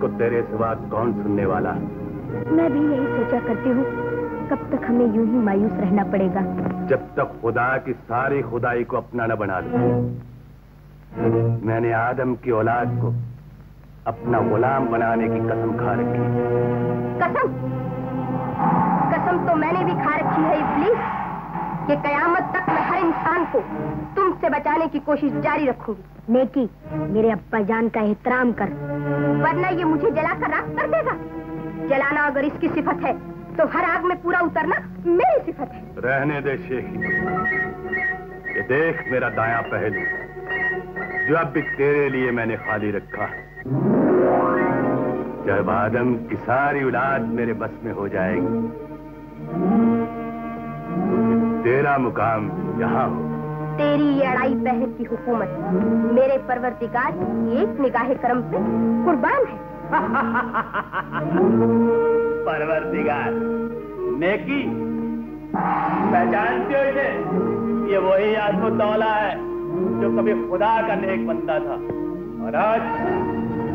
को तेरे सिवा कौन सुनने वाला? मैं भी यही सोचा करती हूँ। कब तक हमें यूँ ही मायूस रहना पड़ेगा? जब तक खुदा की सारी खुदाई को अपना न बना लूँ। मैंने आदम की औलाद को अपना गुलाम बनाने की कसम खा रखी। कसम? कसम तो मैंने भी खा रखी है इबलीस। कि कयामत तक मैं हर इंसान को तुमसे बचाने की कोशिश जारी रखूँगी। नेकी, मेरे अब्बा जान का एहतराम कर, वरना ये मुझे जलाकर राख कर देगा। जलाना अगर इसकी सिफत है तो हर आग में पूरा उतरना मेरी सिफत है। रहने दे, शेखी। ये देख मेरा दाया पहलू, जो अब भी तेरे लिए मैंने खाली रखा जब आदम की सारी औलाद मेरे बस में हो जाएगी तेरा मुकाम यहाँ हो। तेरी ये अड़ाई पहर की हुकूमत। मेरे परवरदिगार की एक निगाह करम पे कुर्बान है। परवरदिगार नेकी पहचानते हो इसे? ये वही आत्मदौला है जो कभी खुदा का नेक बंदा था। और आज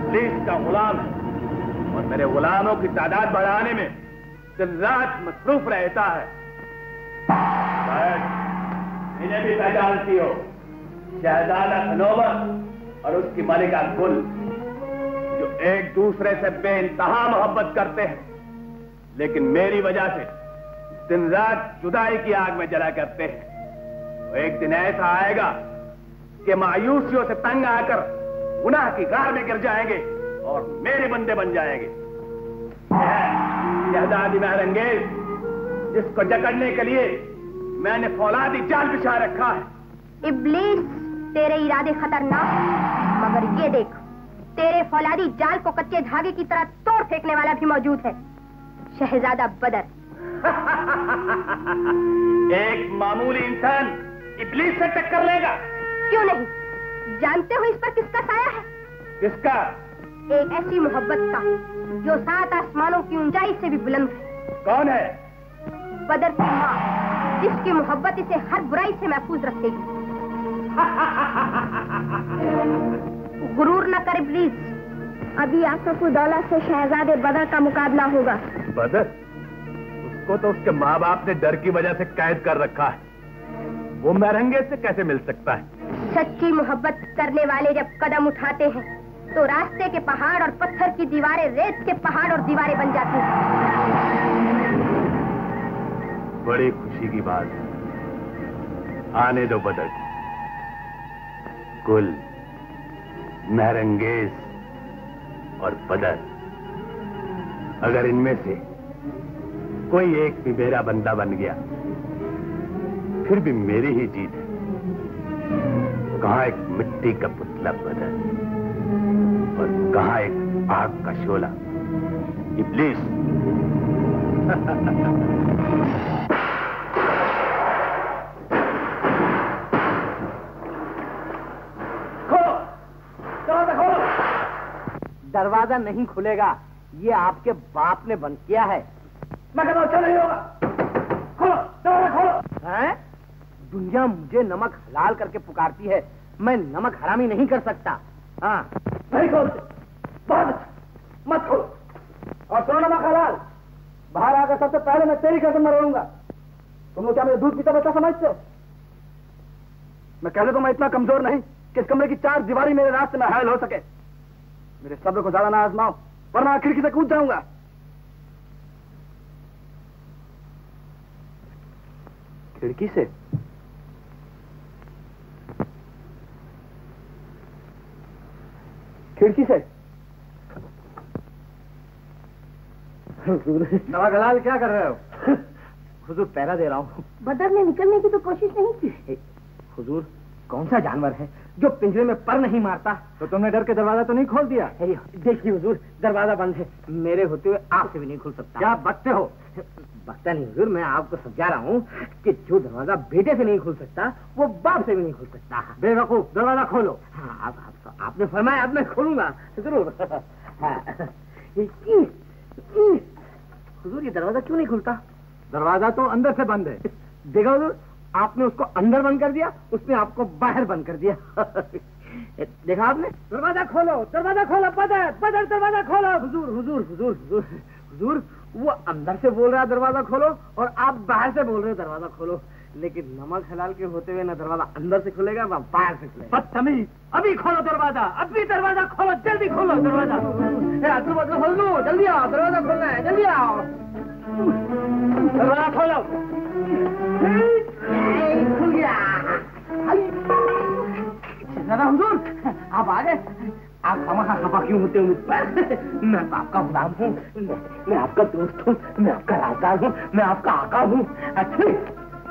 पुलिस का गुलाम है। और मेरे गुलामों की तादाद बढ़ाने में दिन रात मसरूफ रहता है। इन्हें भी पहचानती हो शहजादा खनोबर और उसकी मलिका गुल जो एक दूसरे से बेइंतहा मोहब्बत करते हैं। लेकिन मेरी वजह से दिन रात जुदाई की आग में जला करते हैं। तो एक दिन ऐसा आएगा कि मायूसियों से तंग आकर गुनाह की गार में गिर जाएँगे और मेरे बंदे बन जाएँगे। शहजादी महरंगेज जिसको जकड़ने के लिए मैंने फौलादी जाल बिछा रखा है। इब्लीस तेरे इरादे खतरनाक मगर ये देख तेरे फौलादी जाल को कच्चे धागे की तरह तोड़ फेंकने वाला भी मौजूद है। शहजादा बदर। एक मामूली इंसान इब्लीस से टक्कर लेगा। क्यों नहीं? जानते हो इस पर किसका साया है? किसका? एक ऐसी मोहब्बत का जो सात आसमानों की ऊंचाई से भी बुलंद है। कौन है? बदर की माँ जिसकी मोहब्बत इसे हर बुराई से महफूज रखेगी। गुरूर न कर प्लीज़ अभी आसफ दौला से शहजादे बदर का मुकाबला होगा। बदर? उसको तो उसके माँ बाप ने डर की वजह से कैद कर रखा है। वो महरंगे से कैसे मिल सकता है? सच्ची मोहब्बत करने वाले जब कदम उठाते हैं तो रास्ते के पहाड़ और पत्थर की दीवारें रेत के पहाड़ और दीवारें बन जाती हैं। बड़ी खुशी की बात। है आने दो बदर कुल महरंगेज और बदर। अगर इनमें से कोई एक भी मेरा बंदा बन गया, फिर भी मेरी ही जीत है। कहा एक मिट्टी का पुतला बदल और कहा एक आग का शोला? इब्लीस खोलो दरवाज़ा खोलो दरवाज़ा नहीं खुलेगा। ये आपके बाप ने बंद किया है। मैं कहता चलो नहीं होगा। खोलो, दरवाज़ा खोलो। हैं? दुनिया मुझे नमक हलाल करके पुकारती है। मैं नमक हरामी नहीं कर सकता। हाँ। नहीं खोलते अच्छा मत खोलो। और सुनो नमक हलाल। बाहर आकर सबसे पहले मैं तेरी कसम मरोड़ूँगा तुम लोग क्या मेरे दूध पीता बच्चा समझते हो? मैं कहते तो मैं इतना कमज़ोर नहीं कि इस कमरे की चार दीवारी मेरे रास्ते में हायल हो सके। मेरे सब्र को ज़्यादा ना आजमाओ वरना मैं खिड़की से कूद जाऊँगा। खिड़की से? खिड़की से? नवा गलाल क्या कर रहे हो? हुजूर पहरा दे रहा हूँ। बदर ने निकलने की तो कोशिश नहीं की। हुजूर कौन सा जानवर है? जो पिंजरे में पर नहीं मारता तो तुमने डर के दरवाज़ा तो नहीं खोल दिया? देखिए हुजूर दरवाज़ा बंद है। मेरे होते हुए आपसे भी नहीं खुल सकता। क्या बकते हो? बकता नहीं हुजूर मैं आपको समझा रहा हूँ कि जो दरवाज़ा बेटे से नहीं खुल सकता वो बाप से भी नहीं खुल सकता। बेवकूफ़ दरवाज़ा खोलो। हाँ आप, आप, आपने फरमाया अब मैं खोलूँगा। ज़रूर। हाँ। हुजूर ये दरवाज़ा क्यों नहीं खुलता? दरवाज़ा तो अंदर से बंद है। देखा हुजूर आपने उसको अंदर बंद कर दिया उसने आपको बाहर बंद कर दिया। देखा आपने? दरवाज़ा खोलो दरवाज़ा खोलो बदर बदर दरवाज़ा खोलो। हुजूर हुजूर हुजूर हुजूर हुजूर वो अंदर से बोल रहा है दरवाज़ा खोलो और आप बाहर से बोल रहे हो दरवाज़ा खोलो। लेकिन नमक हलाल के होते हुए ना दरवाज़ा अंदर से खुलेगा ना बाहर से खुलेगा। बदतमीज अभी खोलो दरवाज़ा अभी दरवाज़ा खोलो जल्दी खोलो दरवाज़ा। बदलो खोल लो जल्दी आओ दरवाज़ा खोलना है जल्दी आओ। दरवाज़ा खोलो। आप क्यों हो मैं तो आपका गुलाम हूँ आपका दोस्त हूँ मैं आपका राजदार हूँ मैं आपका आका हूँ अच्छे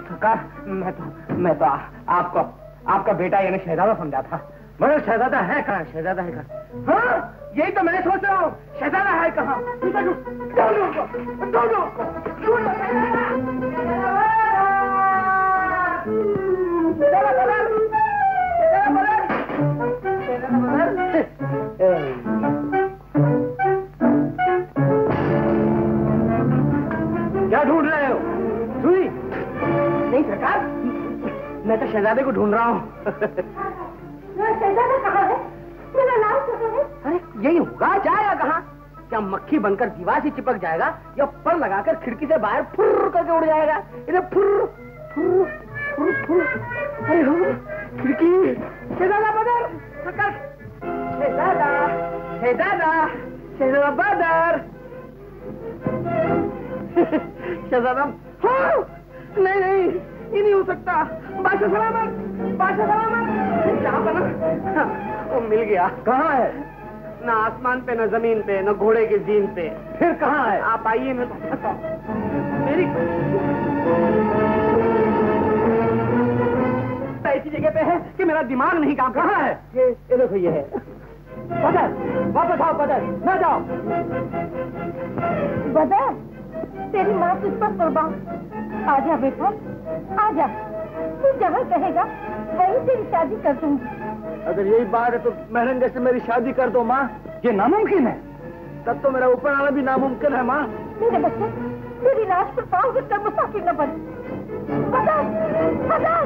सरकार मैं तो मैं तो आ, आपको आपका बेटा यानी शहजादा समझा था मगर शहजादा है कहा शहजादा है कहा हाँ यही तो मैं सोच रहा हूँ शहजादा है कहाँ को ढूंढ रहा हूँ। अरे यही होगा जाएगा कहाँ? क्या मक्खी बनकर दीवार से चिपक जाएगा? या पर लगाकर खिड़की से बाहर फुर करके उड़ जाएगा? इधर फुर फुर फुर फुर अरे हो खिड़की। शहजादा बदर शहजादा शहजादा शहजादा बदर। हाँ नहीं नहीं ये नहीं हो सकता। बादशाह सलामत बादशाह सलामत। यहाँ पर ना वो मिल गया। कहाँ है? न आसमान पे न ज़मीन पे न घोड़े के जीन पे। फिर कहाँ है? आप आइए मैं तो मेरी ऐसी जगह पे है कि मेरा दिमाग नहीं काम कहाँ है? ये ये देखो ये है। बदर वापस आओ बदर। न जाओ। बदर तेरी माँ तुझ पर कुर्बान। आजा बेटा आजा तू जहाँ कहेगा वहीं तेरी शादी कर दूँगी। अगर यही बात है तो महरंगे से मेरी शादी कर दो माँ। ये नामुमकिन है। तब तो मेरा ऊपर आना भी नामुमकिन है माँ। मेरे बच्चे मेरी लाश पर पाँव कर मुसाफिर न बने बता बदर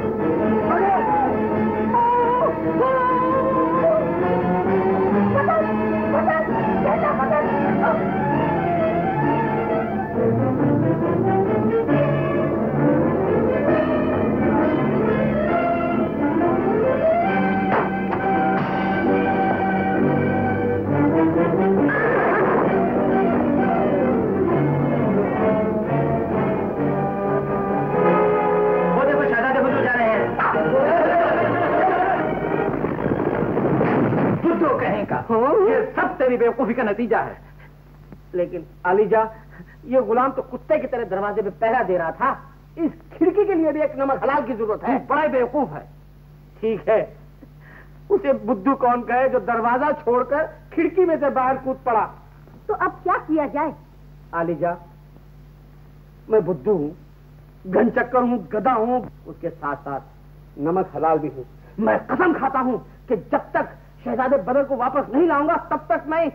बेवकूफ़ी का नतीजा है। लेकिन आलीजा ये गुलाम तो कुत्ते की तरह दरवाजे पे पहरा दे रहा था। इस खिड़की के लिए भी एक नमक हलाल की ज़रूरत है। बड़ा बेवकूफ़ है। ठीक है। उसे बुद्धू कौन कहे जो दरवाज़ा छोड़कर खिड़की में से बाहर कूद पड़ा। तो अब क्या किया जाए? आलिजा मैं बुद्धू हूँ घनचक्कर हूँ गदा हूँ उसके साथ साथ नमक हलाल भी हूँ। मैं कसम खाता हूँ कि जब तक शहजादे बदर को वापस नहीं लाऊँगा, तब तक मैं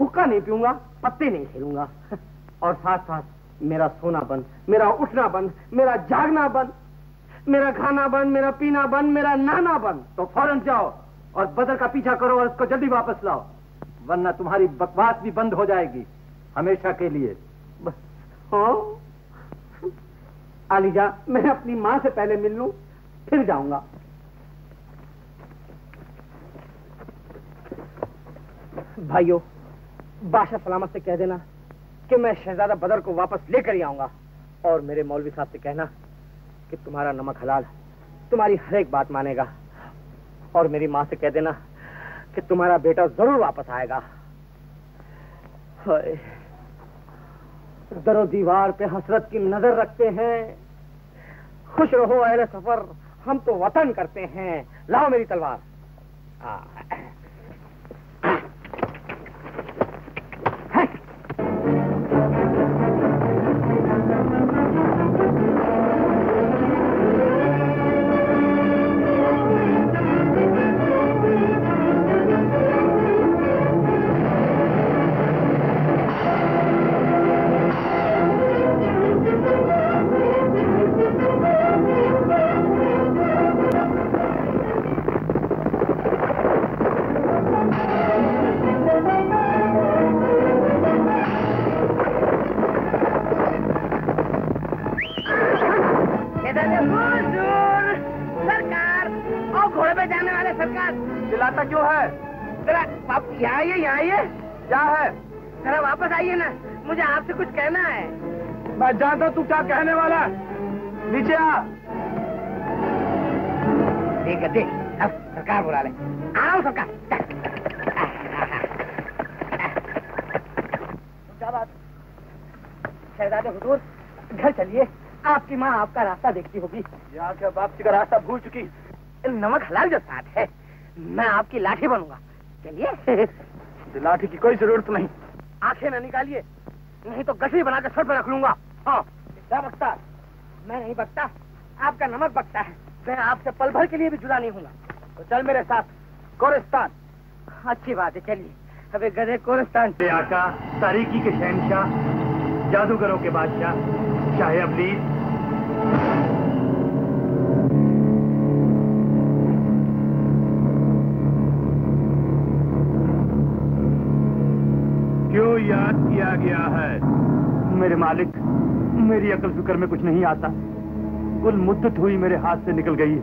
हुक्का नहीं पीऊँगा, पत्ते नहीं खेलूँगा। और साथ साथ मेरा सोना बंद, मेरा उठना बंद, मेरा जागना बंद, मेरा खाना बंद, मेरा पीना बंद, मेरा नहाना बंद। तो फ़ौरन जाओ और बदर का पीछा करो और उसको जल्दी वापस लाओ, वरना तुम्हारी बकवास भी बंद हो जाएगी, हमेशा के लिए। हाँ। आलिजा, मैं अपनी माँ से पहले मिल लू, फिर जाऊँगा। भाइयों, बादशाह सलामत से कह देना कि मैं शहजादा बदर को वापस लेकर ही आऊँगा और मेरे मौलवी साहब से कहना कि तुम्हारा नमक हलाल तुम्हारी हर एक बात मानेगा और मेरी माँ से कह देना कि तुम्हारा बेटा ज़रूर वापस आएगा। दरो दीवार पे हसरत की नज़र रखते हैं। खुश रहो, अहले सफ़र, हम तो वतन करते हैं। लाओ मेरी तलवार। मैं जानता तू क्या कहने वाला है? नीचे आ। ठीक है देख अब सरकार बुला ले। आ रहा हूँ सरकार। शहजादे हुजूर घर चलिए। आपकी माँ आपका रास्ता देखती होगी। यहाँ के वापसी का रास्ता भूल चुकी। नमक हलाल जो साथ है मैं आपकी लाठी बनूँगा। चलिए। लाठी की कोई ज़रूरत नहीं। आँखें न निकालिए नहीं तो गठरी बनाकर सर पर रख लूँगा। हाँ क्या बकता? मैं नहीं बकता आपका नमक बकता है। मैं आपसे पल भर के लिए भी जुदा नहीं हूँ तो चल मेरे साथ कोरिस्तान अच्छी बात है चलिए। अबे गधे कोरिस्तान आका तारीकी के शहनशाह जादूगरों के बादशाह शाह अबलीस क्यों याद किया गया है? मेरे मालिक मेरी अकल फ़िक्र में कुछ नहीं आता। कुल मुद्दत हुई मेरे हाथ से निकल गई।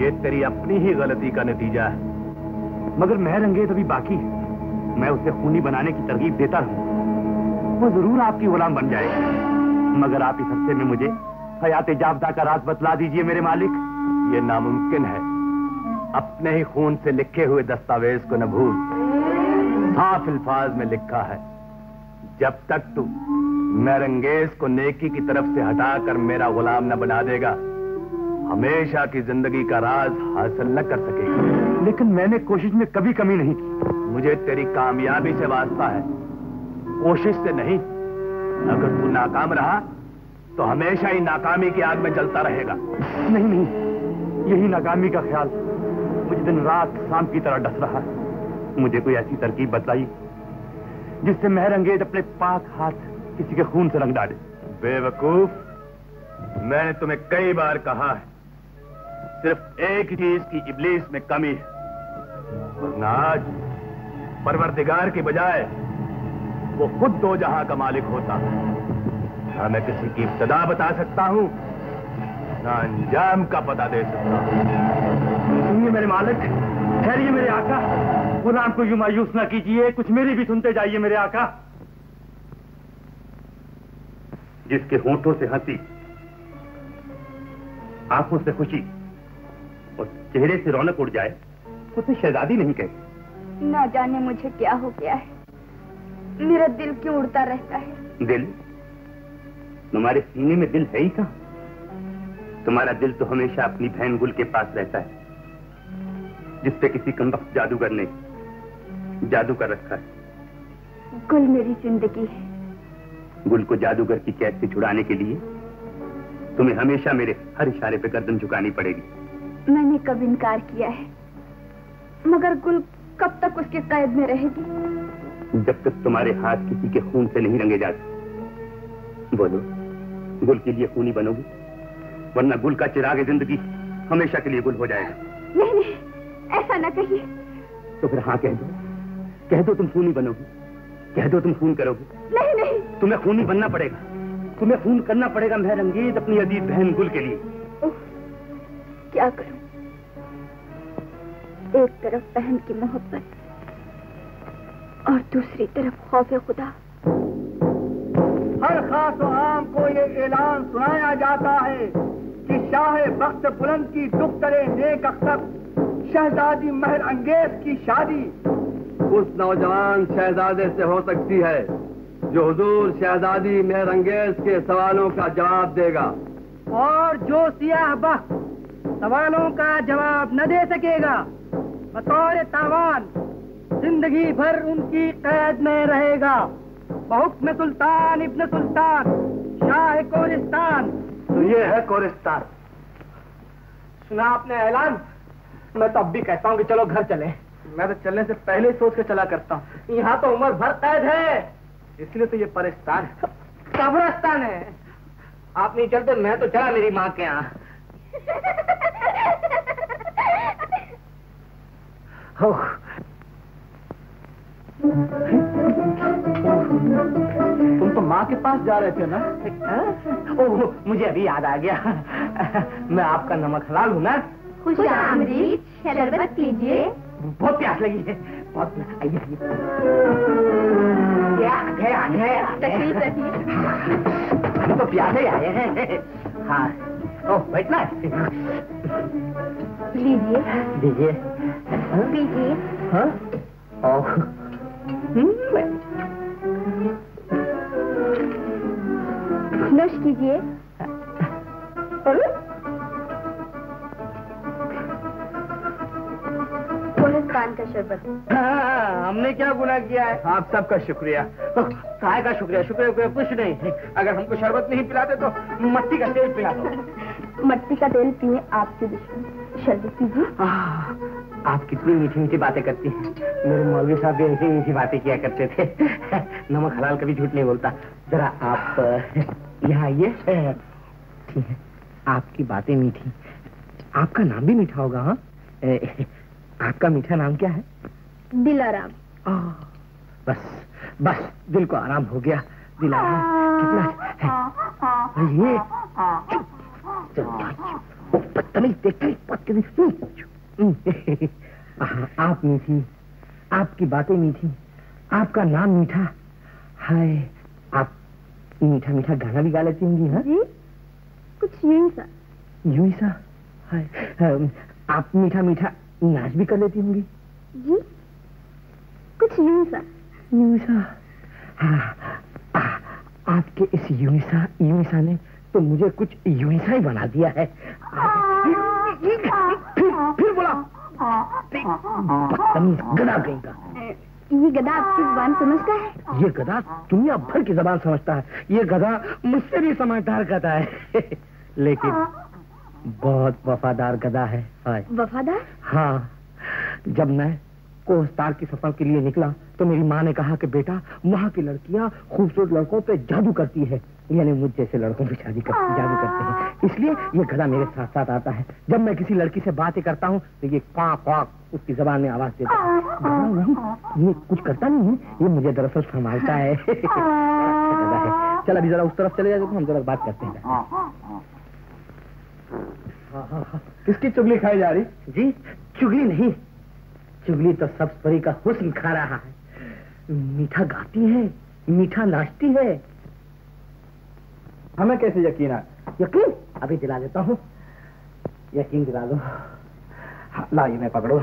ये तेरी अपनी ही गलती का नतीजा है। मगर महर अंगेज अभी बाकी है। मैं उसे खूनी बनाने की तरकीब देता रहूँ। वो ज़रूर आपकी गुलाम बन जाएगी। मगर आप इस हफ़्ते में मुझे हयात जाबदा का राज बतला दीजिए मेरे मालिक। ये नामुमकिन है। अपने ही खून से लिखे हुए दस्तावेज़ को न भूल। साफ़ अल्फाज में लिखा है जब तक तू मैरंगेज को नेकी की तरफ़ से हटाकर मेरा गुलाम न बना देगा। हमेशा की ज़िंदगी का राज हासिल न कर सकेगा। लेकिन मैंने कोशिश में कभी कमी नहीं की। मुझे तेरी कामयाबी से वास्ता है। कोशिश से नहीं, अगर तू नाकाम रहा तो हमेशा ही नाकामी की आग में जलता रहेगा। नहीं नहीं, यही नाकामी का ख्याल मुझे दिन रात शाम की तरह डस रहा है। मुझे कोई ऐसी तरकीब बताई जिससे महर अंगेज अपने पाक हाथ किसी के खून से रंग डाले। बेवकूफ़ मैंने तुम्हें कई बार कहा है सिर्फ़ एक चीज़ की इबलीस में कमी है। वरना आज परवरदिगार के बजाय वो खुद दो जहाँ का मालिक होता है। ना मैं किसी की इब्तदा बता सकता हूँ ना अंजाम का पता दे सकता हूँ। सुनिए मेरे मालिक ठहरिए मेरे आका। गुलाम को यूँ मायूस ना कीजिए कुछ मेरी भी सुनते जाइए मेरे आका। जिसके होठों से हँसी आँखों से खुशी और चेहरे से रौनक उड़ जाए उसे शहजादी नहीं कहते। ना जाने मुझे क्या हो गया है। मेरा दिल क्यों उड़ता रहता है? दिल? तुम्हारे सीने में दिल है ही कहा? तुम्हारा दिल तो हमेशा अपनी बहन गुल के पास रहता है जिसपे किसी कमबख्त जादूगर ने जादू कर रखा है। गुल मेरी ज़िंदगी है। गुल को जादूगर की कैद से छुड़ाने के लिए तुम्हें हमेशा मेरे हर इशारे पे गर्दन झुकानी पड़ेगी। मैंने कब इनकार किया है? मगर गुल कब तक उसके कैद में रहेगी? जब तक तुम्हारे हाथ किसी के खून से नहीं रंगे जाते। बोलो गुल के लिए खूनी बनोगी? वरना गुल का चिराग ज़िंदगी हमेशा के लिए गुल हो जाएगा। नहीं नहीं ऐसा ना कहिए। तो फिर हाँ कह दो। कह दो तुम खूनी बनोगी। कह दो तुम खून करोगी। नहीं नहीं तुम्हें खूनी बनना पड़ेगा। तुम्हें खून करना पड़ेगा मेहरंगेज अपनी अज़ीज़ बहन गुल के लिए। उफ, क्या करूँ? एक तरफ़ बहन की मोहब्बत और दूसरी तरफ़ खौफ खुदा। हर खास आम को ये ऐलान सुनाया जाता है कि शाह बख्त बुलंद की दुख्तरे नेक अख्तर शहजादी महर अंगेज की शादी। उस नौजवान शहजादे से हो सकती है जो हजूर शहजादी मेहरंगेज के सवालों का जवाब देगा। और जो सियाह बख्त सवालों का जवाब न दे सकेगा बतौर तावान ज़िंदगी भर उनकी कैद में रहेगा। बहुक्म सुल्तान इब्न सुल्तान शाह कोरिस्तान। तो ये है कोरिस्तान। सुना आपने ऐलान? मैं तो अब भी कहता हूँ कि चलो घर चले। मैं तो चलने से पहले सोच के चला करता हूँ। यहाँ तो उम्र भर कैद है। इसलिए तो ये परिस्तान है। कब्रस्तान है। आप नहीं चलते मैं तो चला मेरी माँ के यहाँ। हो तुम तो माँ के पास जा रहे थे ना? ओह मुझे अभी याद आ गया। मैं आपका नमक हलाल हूँ ना? खुश आमदीद शरबत पीजिए। बहुत प्यास लगी है। बहुत आइए। क्या आ गए गए हम तो प्यासे आए हैं। हाँ। ओह बैठना लीजिए। दीजिए। पीजिए। हाँ। ओह हम्म, नोश कीजिए। अरे कोहिस्तान का शरबत हमने क्या गुना किया है? आप सबका शुक्रिया। काय का शुक्रिया? शुक्रिया कुछ नहीं। अगर हमको शरबत नहीं पिलाते तो मट्टी का तेल पिला दो मट्टी का तेल पिए आपके दुश्मन शरबत पीजिए। आप कितनी मीठी मीठी बातें करती हैं। मेरे मौलवी साहब भी ऐसी मीठी बातें किया करते थे। नमक हलाल कभी झूठ नहीं बोलता। जरा आप यहाँ आइए। ठीक है आपकी बातें मीठी। आपका नाम भी मीठा होगा हाँ? आपका मीठा नाम क्या है? दिलाराम। बस बस दिल को आराम हो गया। दिल आराम कितना है। ये बदतमीज देख कर बदतमीज आहा, आप मीठी आपकी बातें मीठी आपका नाम मीठा। हाय आप मीठा मीठा गाना भी गा लेती होंगी हाँ? जी कुछ यूँ सा। यूँ ही सा? हाय आप मीठा मीठा नाच भी कर लेती होंगी। जी। कुछ यूँ सा यूँ सा हाँ, आ, आपके इस यूनिसा यूनिसा ने तो मुझे कुछ यूनिसा ही बना दिया है। फिर फिर बोला गदा कहीं का ये गधा आपकी ज़ुबान समझता है? ये गधा दुनिया भर की जबान समझता है। ये गधा मुझसे भी समझदार गधा है। लेकिन बहुत वफादार गधा है हाय। वफादार? हाँ। जब मैं कोहस्तार की सफ़र के लिए निकला तो मेरी माँ ने कहा कि बेटा वहाँ की लड़कियाँ खूबसूरत लड़कों पे जादू करती है। यानी मुझ जैसे लड़कों पे शादी कर जादू करते हैं। इसलिए ये गधा मेरे साथ साथ आता है। जब मैं किसी लड़की से बातें करता हूँ तो ये क्वाक क्वाक उसकी जबान में आवाज़ देता है। नहीं ये कुछ करता नहीं है ये मुझे दरअसल संभालता है। है। चल अभी जरा उस तरफ़ चले जाए तो हम जरा बात करते हैं। हाँ, हाँ, हाँ। किसकी चुगली खाई जा रही? जी चुगली नहीं। चुगली तो सब परी का हुस्न खा रहा है। मीठा गाती है मीठा नाचती है। हमें कैसे यकीन है? यकीन? अभी दिला देता हूँ। यकीन दिला दो। हाँ, लाइए मैं पकड़ो।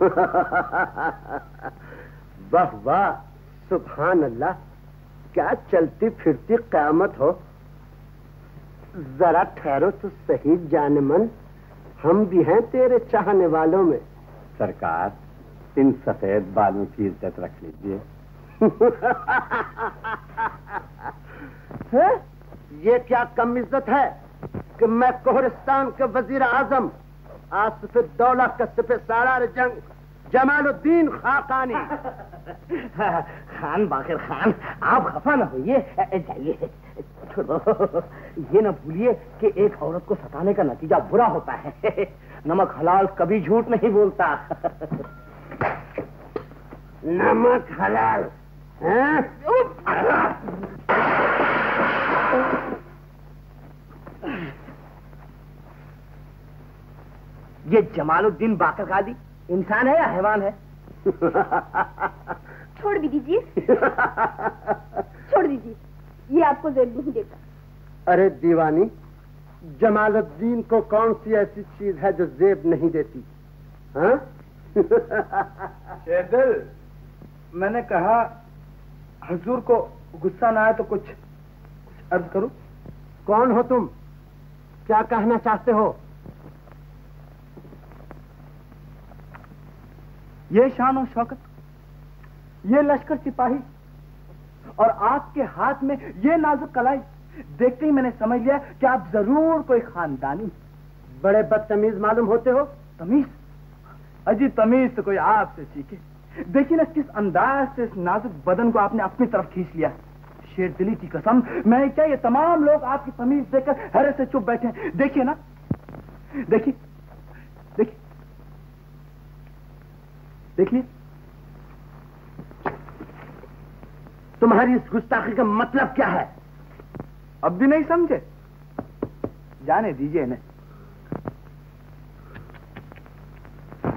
वाह वाह सुभान अल्लाह क्या चलती फिरती क्यामत हो। जरा ठहरो तो सही जान मन हम भी हैं तेरे चाहने वालों में। सरकार इन सफ़ेद बालों की इज़्ज़त रख लीजिए। ये क्या कम इज़्ज़त है कि मैं कोहरिस्तान के वज़ीर आज़म आसिफ दौला का सिपे सालार जंग। जमालुद्दीन खाकानी। खान बाखिर खान आप खफा न होइए। जाइए। छोड़ो। ये न भूलिए कि एक औरत को सताने का नतीजा बुरा होता है। नमक हलाल कभी झूठ नहीं बोलता। नमक हलाल हैं? ये जमालुद्दीन बाकर गादी इंसान है या हैवान है? छोड़ भी दीजिए। छोड़ दीजिए। ये आपको जेब नहीं देता। अरे दीवानी जमालुद्दीन को कौन सी ऐसी चीज़ है जो जेब नहीं देती? हाँ? शेरदिल मैंने कहा हजूर को गुस्सा ना आए तो कुछ कुछ अर्ज़ करूँ? कौन हो तुम? क्या कहना चाहते हो? ये शान और शौकत ये लश्कर सिपाही और आपके हाथ में ये नाजुक कलाई देखते ही मैंने समझ लिया कि आप ज़रूर कोई खानदानी बड़े बदतमीज मालूम होते हो? तमीज? अजी तमीज तो कोई आपसे सीखे। देखिए ना किस अंदाज से इस नाजुक बदन को आपने अपनी तरफ़ खींच लिया। शेर दिली की कसम मैं क्या ये तमाम लोग आपकी तमीज देखकर हरे से चुप बैठे। देखिए ना देखिए देख लिए तुम्हारी इस गुस्ताखी का मतलब क्या है? अब भी नहीं समझे? जाने दीजिए इन्हें।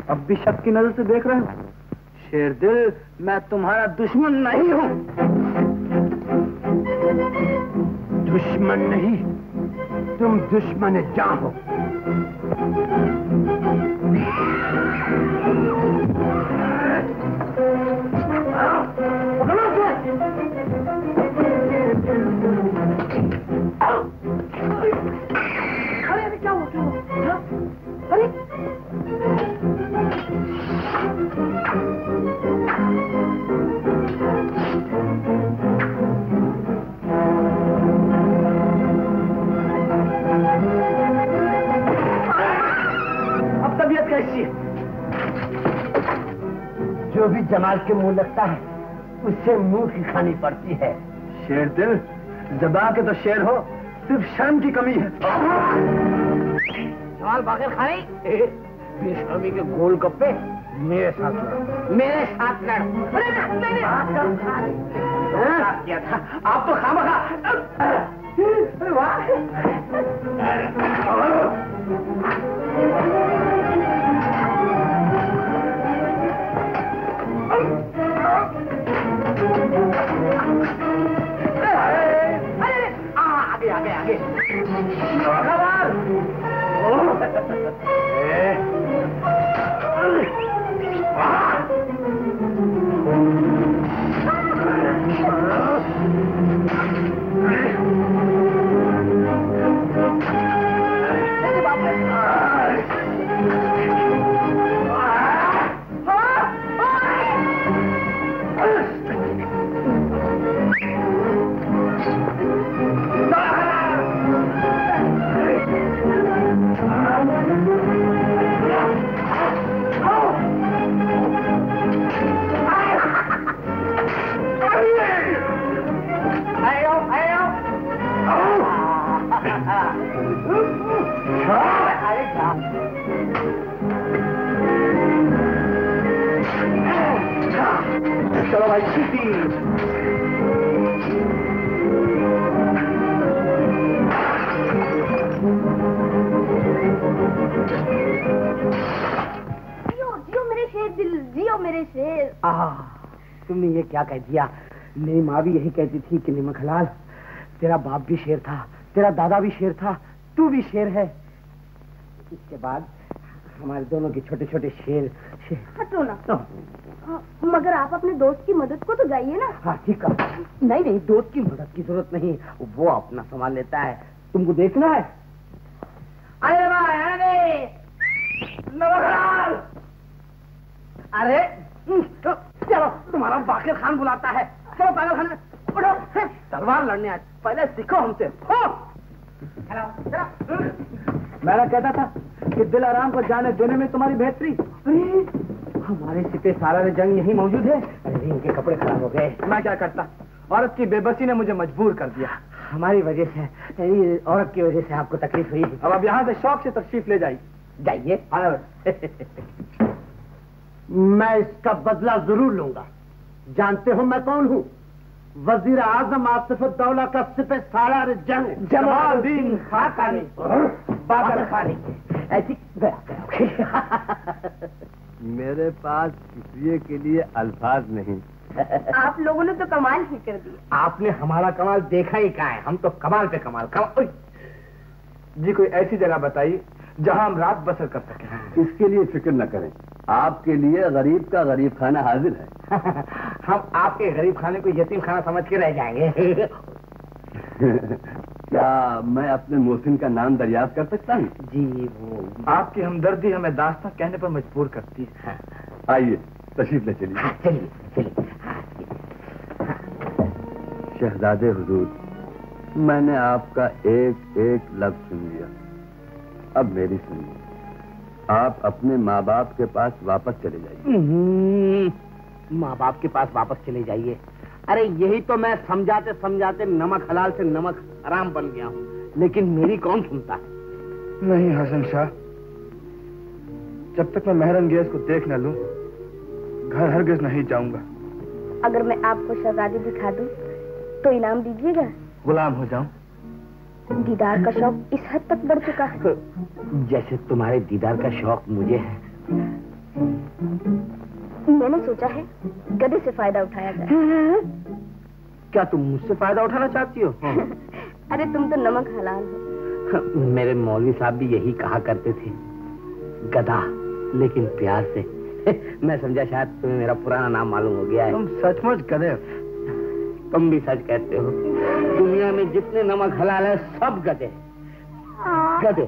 अब भी शक की नज़र से देख रहे हो? शेर दिल, मैं तुम्हारा दुश्मन नहीं हूँ। दुश्मन नहीं, तुम दुश्मन जा हो जो भी जमाल के मुँह लगता है उससे मुँह की खानी पड़ती है। शेर दिल जबा के तो शेर हो सिर्फ़ शर्म की कमी है। जमाल बाकर खानी? बेशर्मी के गोल गप्पे मेरे साथ लड़। मेरे साथ लड़। मैंने हाँ? किया था। आप तो खामा खा अरे वाह। आगे आगे आगे। खबर चलो भाई जियो जियो मेरे शेर दिल जियो मेरे शेर। आह, तुमने ये क्या कह दिया? मेरी माँ भी यही कहती थी कि निमक हलाल तेरा बाप भी शेर था तेरा दादा भी शेर था तू भी शेर है। इसके बाद हमारे दोनों के छोटे छोटे शेर शेर। हटो ना। तो, मगर आप अपने दोस्त की मदद को तो जाइए ना। हाँ ठीक है नहीं नहीं दोस्त की मदद की ज़रूरत नहीं। वो अपना संभाल लेता है। तुमको देखना है। अरे अरे अरे चलो तुम्हारा बाकिर खान बुलाता है। चलो पागल खान उठो। तलवार लड़ने आज पहले सीखो हमसे। हो। चलो चलो। मैंने कहता था कि दिल आराम को जाने देने में तुम्हारी बेहतरी। हमारे सिपे सारा जंग यही मौजूद है। अरे इनके कपड़े खराब हो गए। मैं क्या करता? औरत की बेबसी ने मुझे मजबूर कर दिया। हमारी वजह से औरत की वजह से आपको तकलीफ़ हुई। अब अब यहाँ से शौक से तशरीफ़ ले जाइए। जाइए। मैं इसका बदला ज़रूर लूँगा। जानते हो मैं कौन हूँ? वज़ीर आज़म आसिफुद्दौला का सिपह सालार जंग। जमालुद्दीन खाकानी। बादल खानी। ऐसी मेरे पास शुक्रिया के लिए अल्फाज नहीं। आप लोगों ने तो कमाल ही कर दी। आपने हमारा कमाल देखा ही कहा है? हम तो कमाल पे कमाल। कमाल जी कोई ऐसी जगह बताइए जहाँ हम रात बसर कर सकें। इसके लिए फ़िक्र न करें। आपके लिए गरीब का गरीब खाना हाजिर है। हम आपके गरीब खाने को यतीम खाना समझ के रह जाएँगे। क्या मैं अपने मोहसिन का नाम दरियाफ्त कर सकता हूँ? जी वो आपकी हमदर्दी हमें दास्ता कहने पर मजबूर करती है। आइए तशरीफ़ ले चलिए। हाँ, चलिए चलिए। हाँ, शहजादे हुजूर मैंने आपका एक एक लफ्ज सुन लिया। अब मेरी सुनिए। आप अपने माँ बाप के पास वापस चले जाइए। हम्म, माँ बाप के पास वापस चले जाइए। अरे यही तो मैं समझाते समझाते नमक हलाल से नमक हराम बन गया हूँ। लेकिन मेरी कौन सुनता है? नहीं हसन शाह। जब तक मैं मेहरंगेज को देख न लूँ घर हरगिज नहीं जाऊँगा। अगर मैं आपको शहजादी दिखा दूँ तो इनाम दीजिएगा? गुलाम हो जाऊँ। दीदार का शौक इस हद तक बढ़ चुका है। जैसे तुम्हारे दीदार का शौक मुझे है। मैंने सोचा है गधे से फ़ायदा उठाया जाए। क्या तुम मुझसे फ़ायदा उठाना चाहती हो? अरे तुम तो नमक हलाल हो। मेरे मौलवी साहब भी यही कहा करते थे। गधा लेकिन प्यार से। मैं समझा शायद तुम्हें मेरा पुराना नाम मालूम हो गया है। तुम सचमुच गधे तुम भी सच कहते हो। दुनिया में जितने नमक हलाल है सब गधे। गधे।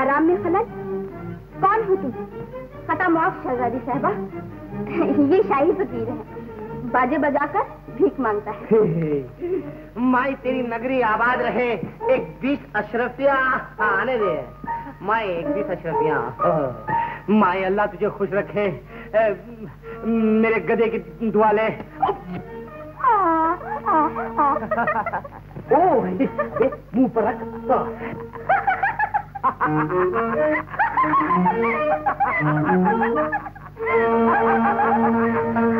आराम में खलल? कौन हो तुम? खत्म ऑफ़ शहजादी साहबा। ये शाही फकीर है। बाजे बजाकर भीख माँगता है। माई तेरी नगरी आबाद रहे। एक बीस अशरफिया आने दे। माई एक बीस अशरफिया। माई अल्लाह तुझे खुश रखे। ए, मेरे गधे की दुआ ले। ओ मुँह पर रख। Thank you.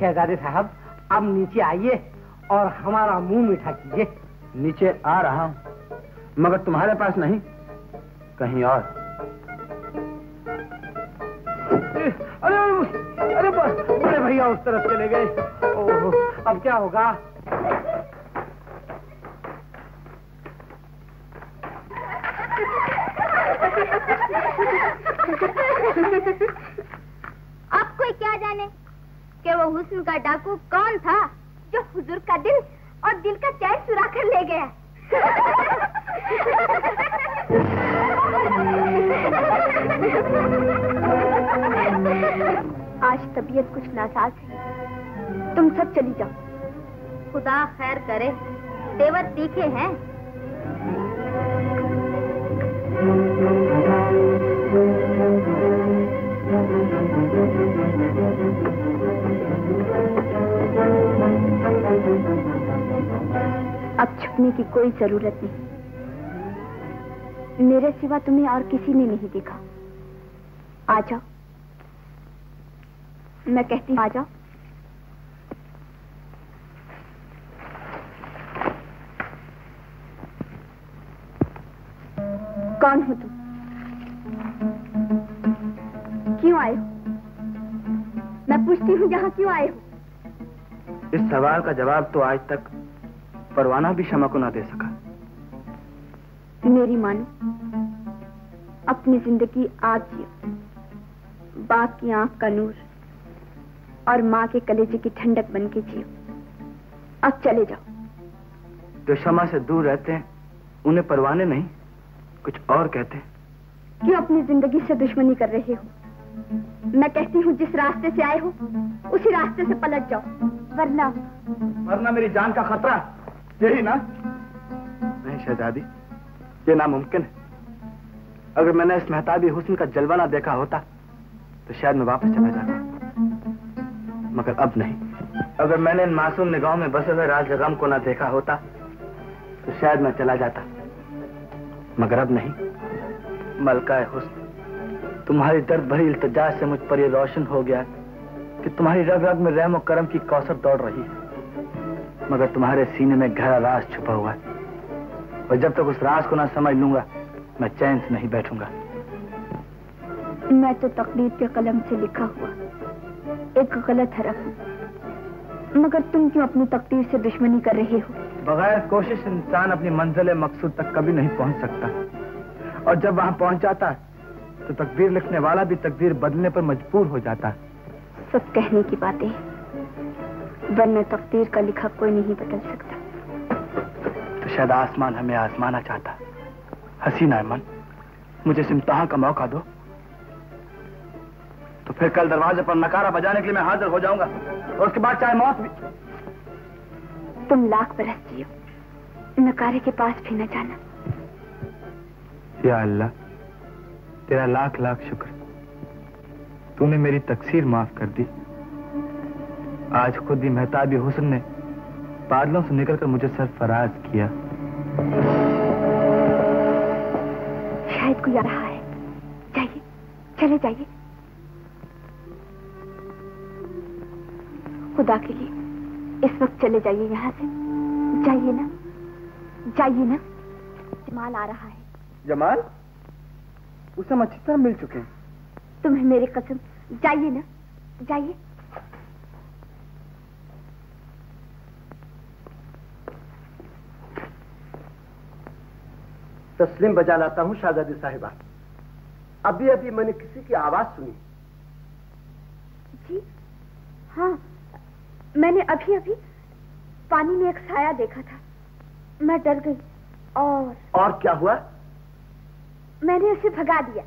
शहजादे साहब अब नीचे आइए और हमारा मुँह मीठा कीजिए। नीचे आ रहा हूँ मगर तुम्हारे पास नहीं कहीं और। अरे अरे बड़े भैया उस तरफ़ चले गए। ओह, अब क्या होगा? अब कोई क्या जाने? कि वो हुस्न का डाकू कौन था जो हुजूर का दिल और दिल का चैन चुरा कर ले गया? आज तबीयत कुछ नासाज है। तुम सब चली जाओ। खुदा खैर करे। तेवर तीखे हैं। छुपने की कोई ज़रूरत नहीं। मेरे सिवा तुम्हें और किसी ने नहीं देखा। आ जाओ। मैं कहती हूँ, आ जाओ। कौन हो तुम? क्यों आए हो? मैं पूछती हूँ, यहाँ क्यों आए हो? इस सवाल का जवाब तो आज तक परवाना भी क्षमा को ना दे सका। मेरी मानो अपनी ज़िंदगी आप जियो बाप की आँख का नूर और माँ के कलेजे की ठंडक बन के जियो। अब चले जाओ। जो क्षमा से दूर रहते हैं उन्हें परवाने नहीं कुछ और कहते हैं। क्यों अपनी ज़िंदगी से दुश्मनी कर रहे हो? मैं कहती हूँ जिस रास्ते से आए हो उसी रास्ते से पलट जाओ वरना वरना मेरी जान का खतरा यही ना? नहीं, शहजादी, ये नामुमकिन है। अगर मैंने इस मेहताबी हुस्न का जलवा ना देखा होता तो शायद मैं वापस चला जाता। मगर अब नहीं। अगर मैंने इन मासूम निगाहों में बसे हुए राज गम को ना देखा होता तो शायद मैं चला जाता। मगर अब नहीं। मलका हुस्न, तुम्हारी दर्द भरी इल्तजा से मुझ पर ये रोशन हो गया कि तुम्हारी रग रग में रहम करम की कौसर दौड़ रही है। मगर तुम्हारे सीने में गहरा राज छुपा हुआ है। और जब तक उस राज को ना समझ लूँगा मैं चैन से नहीं बैठूँगा। मैं तो तकदीर के कलम से लिखा हुआ। एक गलत हरफ हूँ। मगर तुम क्यों अपनी तकदीर से दुश्मनी कर रहे हो? बगैर कोशिश इंसान अपनी मंजिल मकसूद तक कभी नहीं पहुँच सकता। और जब वहाँ पहुँच जाता तो तकदीर लिखने वाला भी तकदीर बदलने पर मजबूर हो जाता। सब कहने की बातें वरना तकदीर का लिखा कोई नहीं बदल सकता। तो शायद आसमान हमें आजमाना चाहता। है हसीना मन। मुझे इस इम्तहान का मौका दो। तो फिर कल दरवाजे पर नकारा बजाने के लिए मैं हाजिर हो जाऊँगा। और उसके बाद चाहे मौत भी तुम लाख बरस जियो। नकारे के पास भी न जाना। या अल्लाह तेरा लाख लाख शुक्र। तूने मेरी तकसीर माफ़ कर दी। आज खुद ही मेहताबी हुसन ने बादलों से निकलकर मुझे सरफराज किया। शायद कोई आ रहा है। जाइए चले जाइए। खुदा के लिए इस वक्त चले जाइए यहाँ से। जाइए ना जाइए ना। जमाल आ रहा है। जमाल उसे हम अच्छी तरह मिल चुके हैं। तुम्हें मेरी कसम जाइए ना जाइए। तस्लीम बजा लाता हूँ शाहजादी साहिबा। अभी अभी मैंने किसी की आवाज़ सुनी। जी हाँ मैंने अभी अभी पानी में एक साया देखा था। मैं डर गई और और क्या हुआ? मैंने उसे भगा दिया।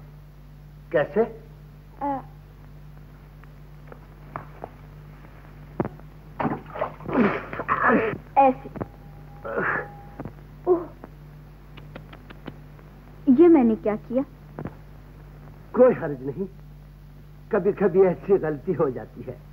कैसे? आ, ऐसे ओह ये मैंने क्या किया? कोई हर्ज नहीं। कभी कभी ऐसी गलती हो जाती है।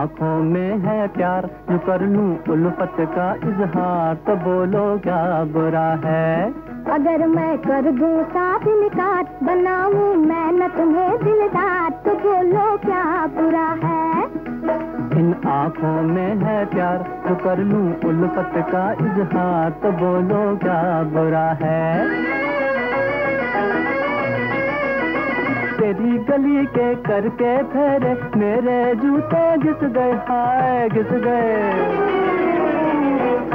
आँखों में है प्यार जो कर लूँ उल्फत का इजहार तो बोलो क्या बुरा है? अगर मैं कर दूँ साथ निकात बनाऊँ मैं न तुम्हें दिलदार तो बोलो क्या बुरा है? इन आँखों में है प्यार जो कर लूँ उल्फत का इजहार तो बोलो क्या बुरा है? तेरी गली के करके फेरे मेरे जूते घिस गए हाय घिस गए।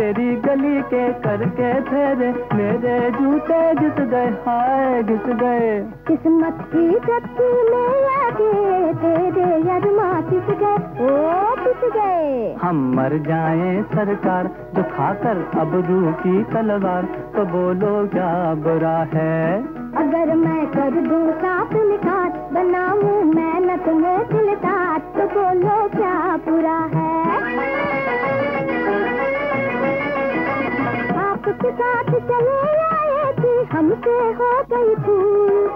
तेरी गली के करके फेरे मेरे जूते घिस गए हाय घिस गए। किस्मत की चक्की में आगे तेरे यरमा पिस गए ओ पिस गए। हम मर जाए सरकार जो खाकर अब रू की तलवार तो बोलो क्या बुरा है? अगर मैं कर दूँ साथ निकात बनाऊँ मैं न तुम्हें दिलदार तो बोलो क्या बुरा है? आपके साथ चले आए थी हमसे हो गई भूल।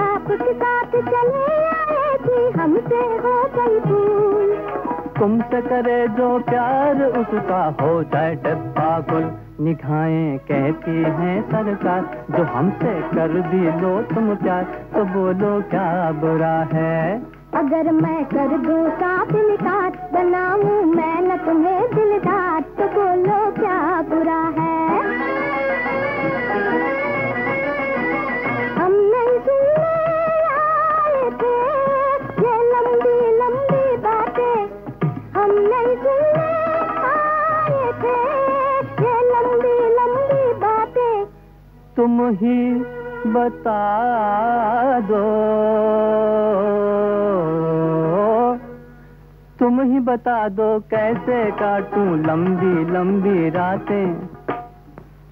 आपके साथ चले आए थी हमसे हो गई भूल। तुमसे करे जो प्यार उसका हो जाए डब्बा गुल। निगाहें कहती हैं सरकार जो हमसे कर दी लो तुम प्यार तो बोलो क्या बुरा है? अगर मैं कर दूँ साथ निकात बनाऊँ मैं न तुम्हें दिलदार तो बोलो तुम ही बता दो। तुम ही बता दो कैसे काटूं लंबी लंबी रातें।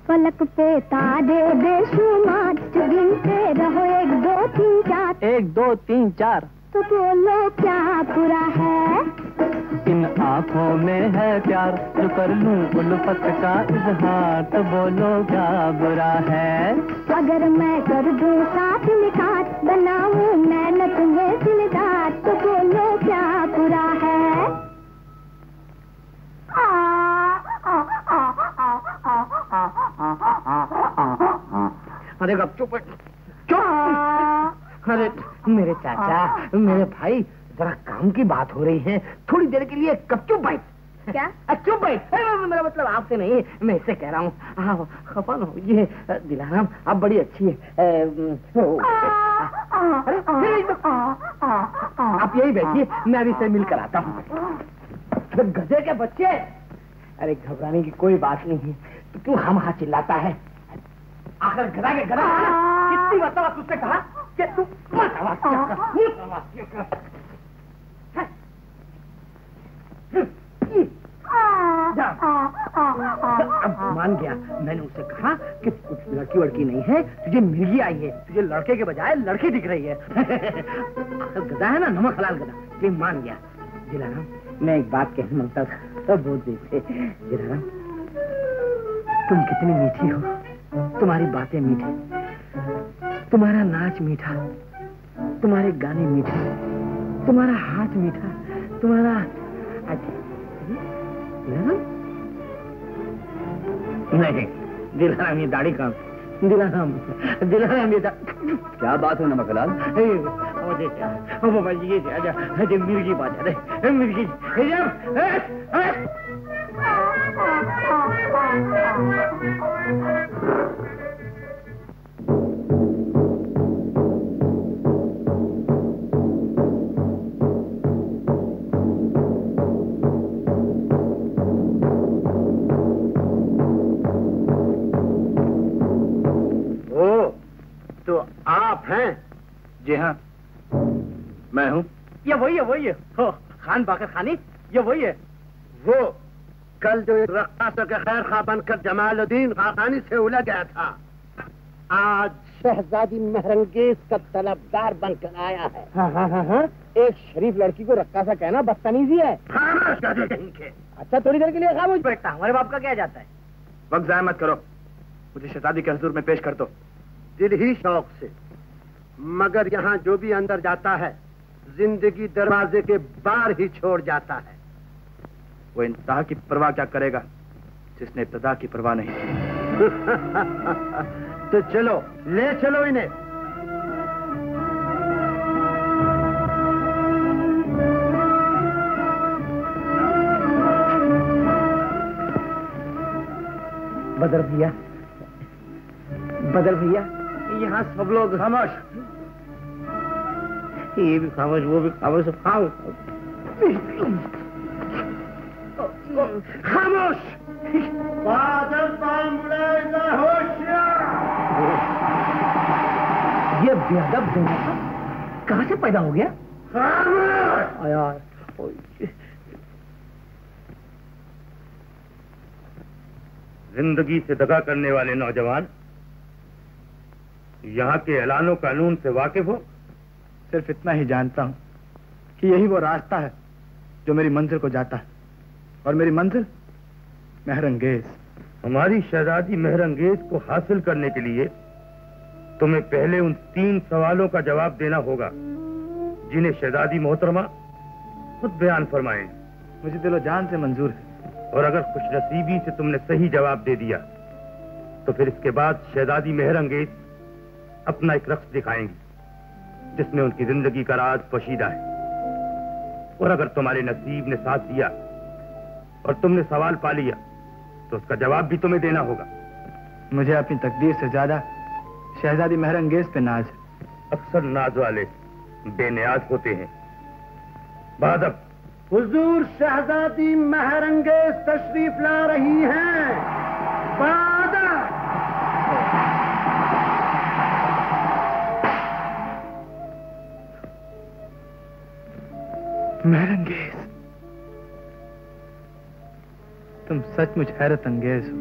फलक पे तारे बेशुमार गिनते रहो एक दो तीन चार। एक दो तीन चार। तो बोलो क्या बुरा है? आँखों में है प्यार जो कर लूँ उल्फत का इजहार तो बोलो क्या बुरा है? अगर मैं कर दूँ साथ निकात बनाऊँ मैं न तुम्हें दिलदार तो बोलो क्या बुरा है? अरे गप चुप चुप अरे मेरे चाचा मेरे भाई जरा काम की बात हो रही है। थोड़ी देर के लिए कब चुप भाई क्या? चुप भाई मेरा मतलब आपसे नहीं मैं इससे कह रहा हूँ। हाँ खफा ना ये दिलाराम आप बड़ी अच्छी है। आप यही बैठिए मैं अभी से मिल कर आता हूँ। गजे के बच्चे। अरे घबराने की कोई बात नहीं है। तो क्यों हम हाथ चिल्लाता है? आखिर गधा के है ना? कितनी मरतबा तुझसे कहा? कि तू मत आवाज़ किया मत आवाज़ किया। है? अब मान गया। मैंने उसे कहा कि कुछ लड़की वड़की नहीं है तुझे मिर्गी आई है। तुझे लड़के के बजाय लड़की दिख रही है। गधा है ना नमक हलाल गधा ये मान गया। दिलाराम मैं एक बात कहना माँगता था। बहुत देर से दिलाराम तुम कितनी मीठी हो। तुम्हारी बातें मीठी। तुम्हारा नाच मीठा। तुम्हारे गाने मीठे। तुम्हारा हाथ मीठा। तुम्हारा नहीं दिलाराम ये दाढ़ी काम दिलाराम दिलाराम ये क्या बात है नमकलाल ओ बाबा जी ये आजा अजय मिर्गी बात है मिर्गी ओ तो आप हैं? जी हाँ। मैं हूँ। ये वही है वही है। हो, खान बाकर खानी? ये वही है। वो कल जो एक रक्कासा के खैर खा बनकर जमालुद्दीन खाकानी से उलझ गया था आज शहजादी महरंगेज का तलबदार बनकर आया है। हाँ हाँ हाँ हाँ। एक शरीफ लड़की को रक्का सा कहना बदतमीजी है। अच्छा थोड़ी देर के लिए खामोश बैठता हमारे बाप का क्या जाता है? वक्त जाया मत करो। मुझे शहजादी के हजूर में पेश कर दो। दिल ही शौक से। मगर यहाँ जो भी अंदर जाता है ज़िंदगी दरवाजे के बाहर ही छोड़ जाता है। वो इंतहा की परवाह क्या करेगा जिसने इब्तदा की परवाह नहीं की? तो चलो ले चलो इन्हें। बदर भैया बदर भैया। यहाँ सब लोग खामोश। ये भी खामोश वो भी खामोश सब खाओ खामोश। बादल होशियार। ये बेअदब दोनों कहाँ से पैदा हो गया? खामोश। यार ज़िंदगी से दगा करने वाले नौजवान यहाँ के ऐलानो कानून से वाकिफ हो। सिर्फ़ इतना ही जानता हूँ कि यही वो रास्ता है जो मेरी मंजिल को जाता है। और मेरी मंजिल महरंगेज। हमारी शहजादी मेहरंगेज को हासिल करने के लिए तुम्हें पहले उन तीन सवालों का जवाब देना होगा जिन्हें शहजादी मोहतरमा खुद बयान फरमाए। मुझे दिलो जान से मंजूर है। और अगर खुशनसीबी से तुमने सही जवाब दे दिया तो फिर इसके बाद शहजादी मेहरंगेज अपना एक रक्स दिखाएँगी जिसमें उनकी ज़िंदगी का राज पोशीदा है। और अगर तुम्हारे नसीब ने साथ दिया और तुमने सवाल पा लिया तो उसका जवाब भी तुम्हें देना होगा। मुझे अपनी तकदीर से ज़्यादा शहजादी महरंगेज पे नाज अक्सर नाज वाले बेनियाज होते हैं। बादब हुजूर शहजादी महरंगेज तशरीफ़ ला रही हैं। बादल महरंगेज तुम सचमुच हैरत अंगेज हो।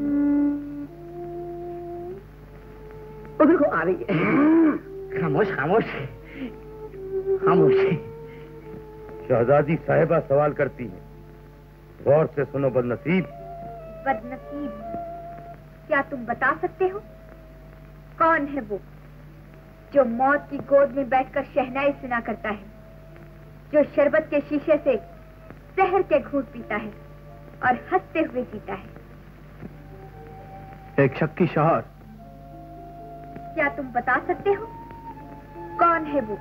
उधर को आ रही है। खामोश खामोश खामोश शहजादी साहिबा सवाल करती है। गौर से सुनो बदनसीब। बदनसीब? क्या तुम बता सकते हो? कौन है वो जो मौत की गोद में बैठकर शहनाई सुना करता है? जो शरबत के शीशे से जहर के घूट पीता है और हँसते हुए जीता है। एक शक्की शौहर। क्या तुम बता सकते हो? कौन है वो?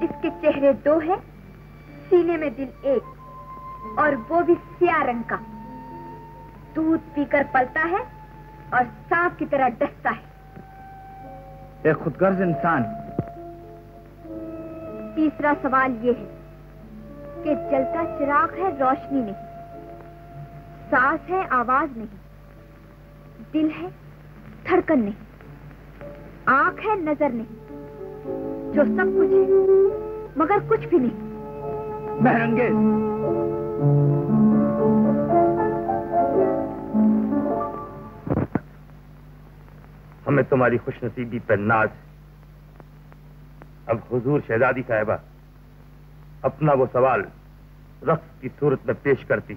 जिसके चेहरे दो हैं सीने में दिल एक और वो भी सिया रंग का। दूध पीकर पलता है और सांप की तरह डसता है। एक खुदगर्ज इंसान तीसरा सवाल ये है कि जलता चिराग है, रोशनी नहीं। सांस है, आवाज़ नहीं। दिल है, धड़कन नहीं। आँख है, नज़र नहीं। जो सब कुछ है, मगर कुछ भी नहीं। महरंगेज हमें तुम्हारी खुशनसीबी पर नाज। अब हुजूर शहजादी साहिबा अपना वो सवाल रक्स की सूरत में पेश करती।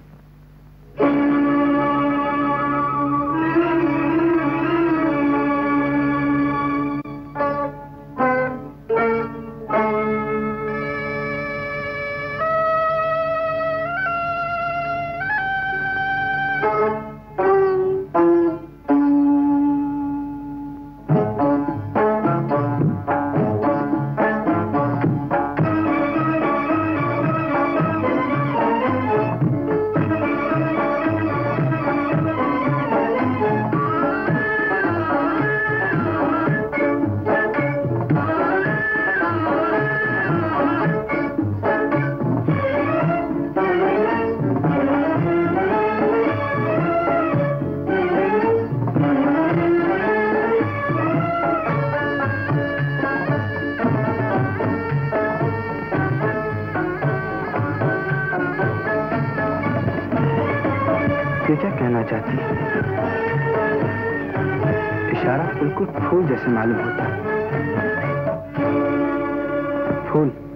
चाहती है। इशारा बिल्कुल फूल जैसे मालूम होता फूल।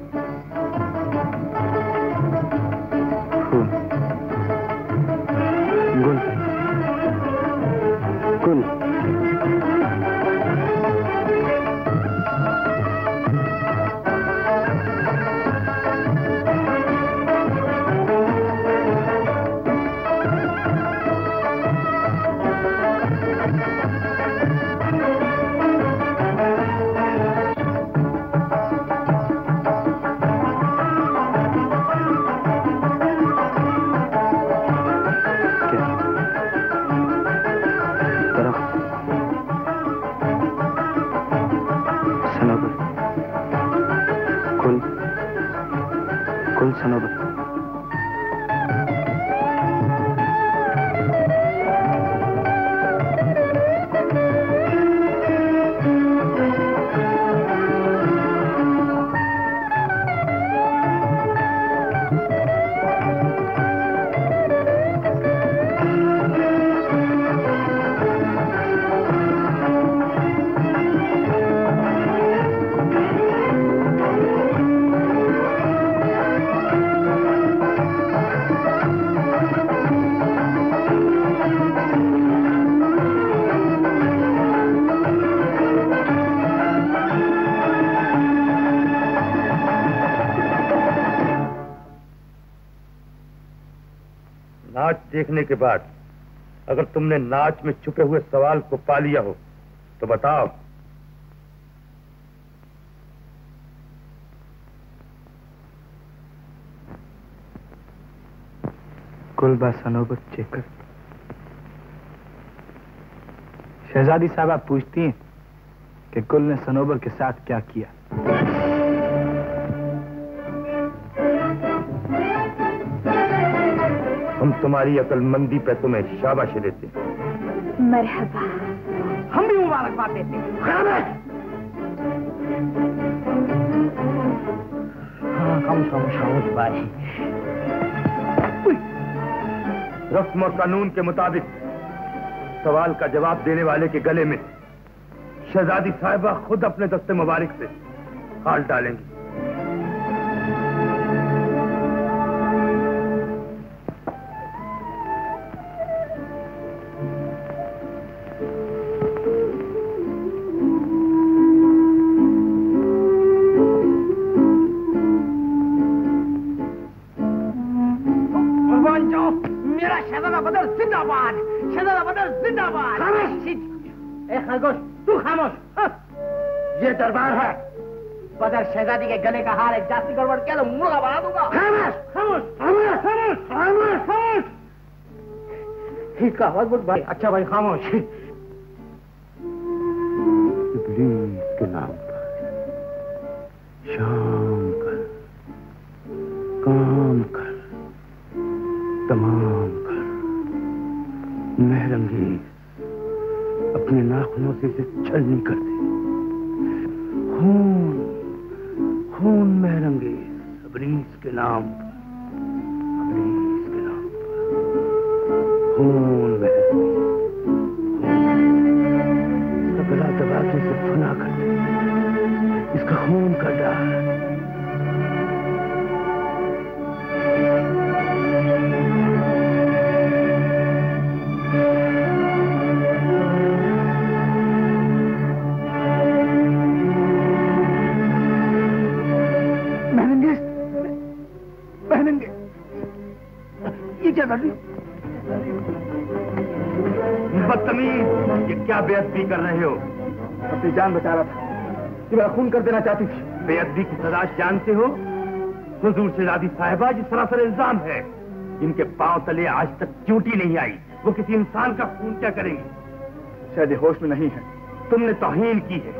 देखने के बाद अगर तुमने नाच में छुपे हुए सवाल को पा लिया हो तो बताओ। कुलबा सनोबर चेकर। शहजादी साहबा पूछती हैं कि कुल ने सनोबर के साथ क्या किया? तुम्हारी अकलमंदी पे तुम्हें शाबाशी देते हैं। मरहबा। हम भी मुबारकबाद देते हैं। हाँ, भाई। रस्म और कानून के मुताबिक सवाल का जवाब देने वाले के गले में शहजादी साहिबा खुद अपने दस्ते मुबारक से हाल डालेंगी। बदर शहजादी के गले का हार एक जाति गड़बड़ क्या तो मुर्गा बना दूँगा? खामोश! खामोश! खामोश! खामोश! खामोश! खामोश! ठीक है बहुत बहुत भाई अच्छा भाई खामोश। इब्लीस के नाम पर। शाम। इसे फना कर दे। इसका खून का ये क्या कर रही बदतमीज, ये क्या बेअदबी कर रहे हो? अपनी जान बचा रहा था। कि मेरा खून कर देना चाहती थी। बेअदबी की सजा जानते हो? हुजूर शहजादी साहिबा जी सरासर इल्ज़ाम है इनके पाँव तले आज तक च्यूटी नहीं आई वो किसी इंसान का खून क्या करेंगे? शायद होश में नहीं है। तुमने तोहीन की है।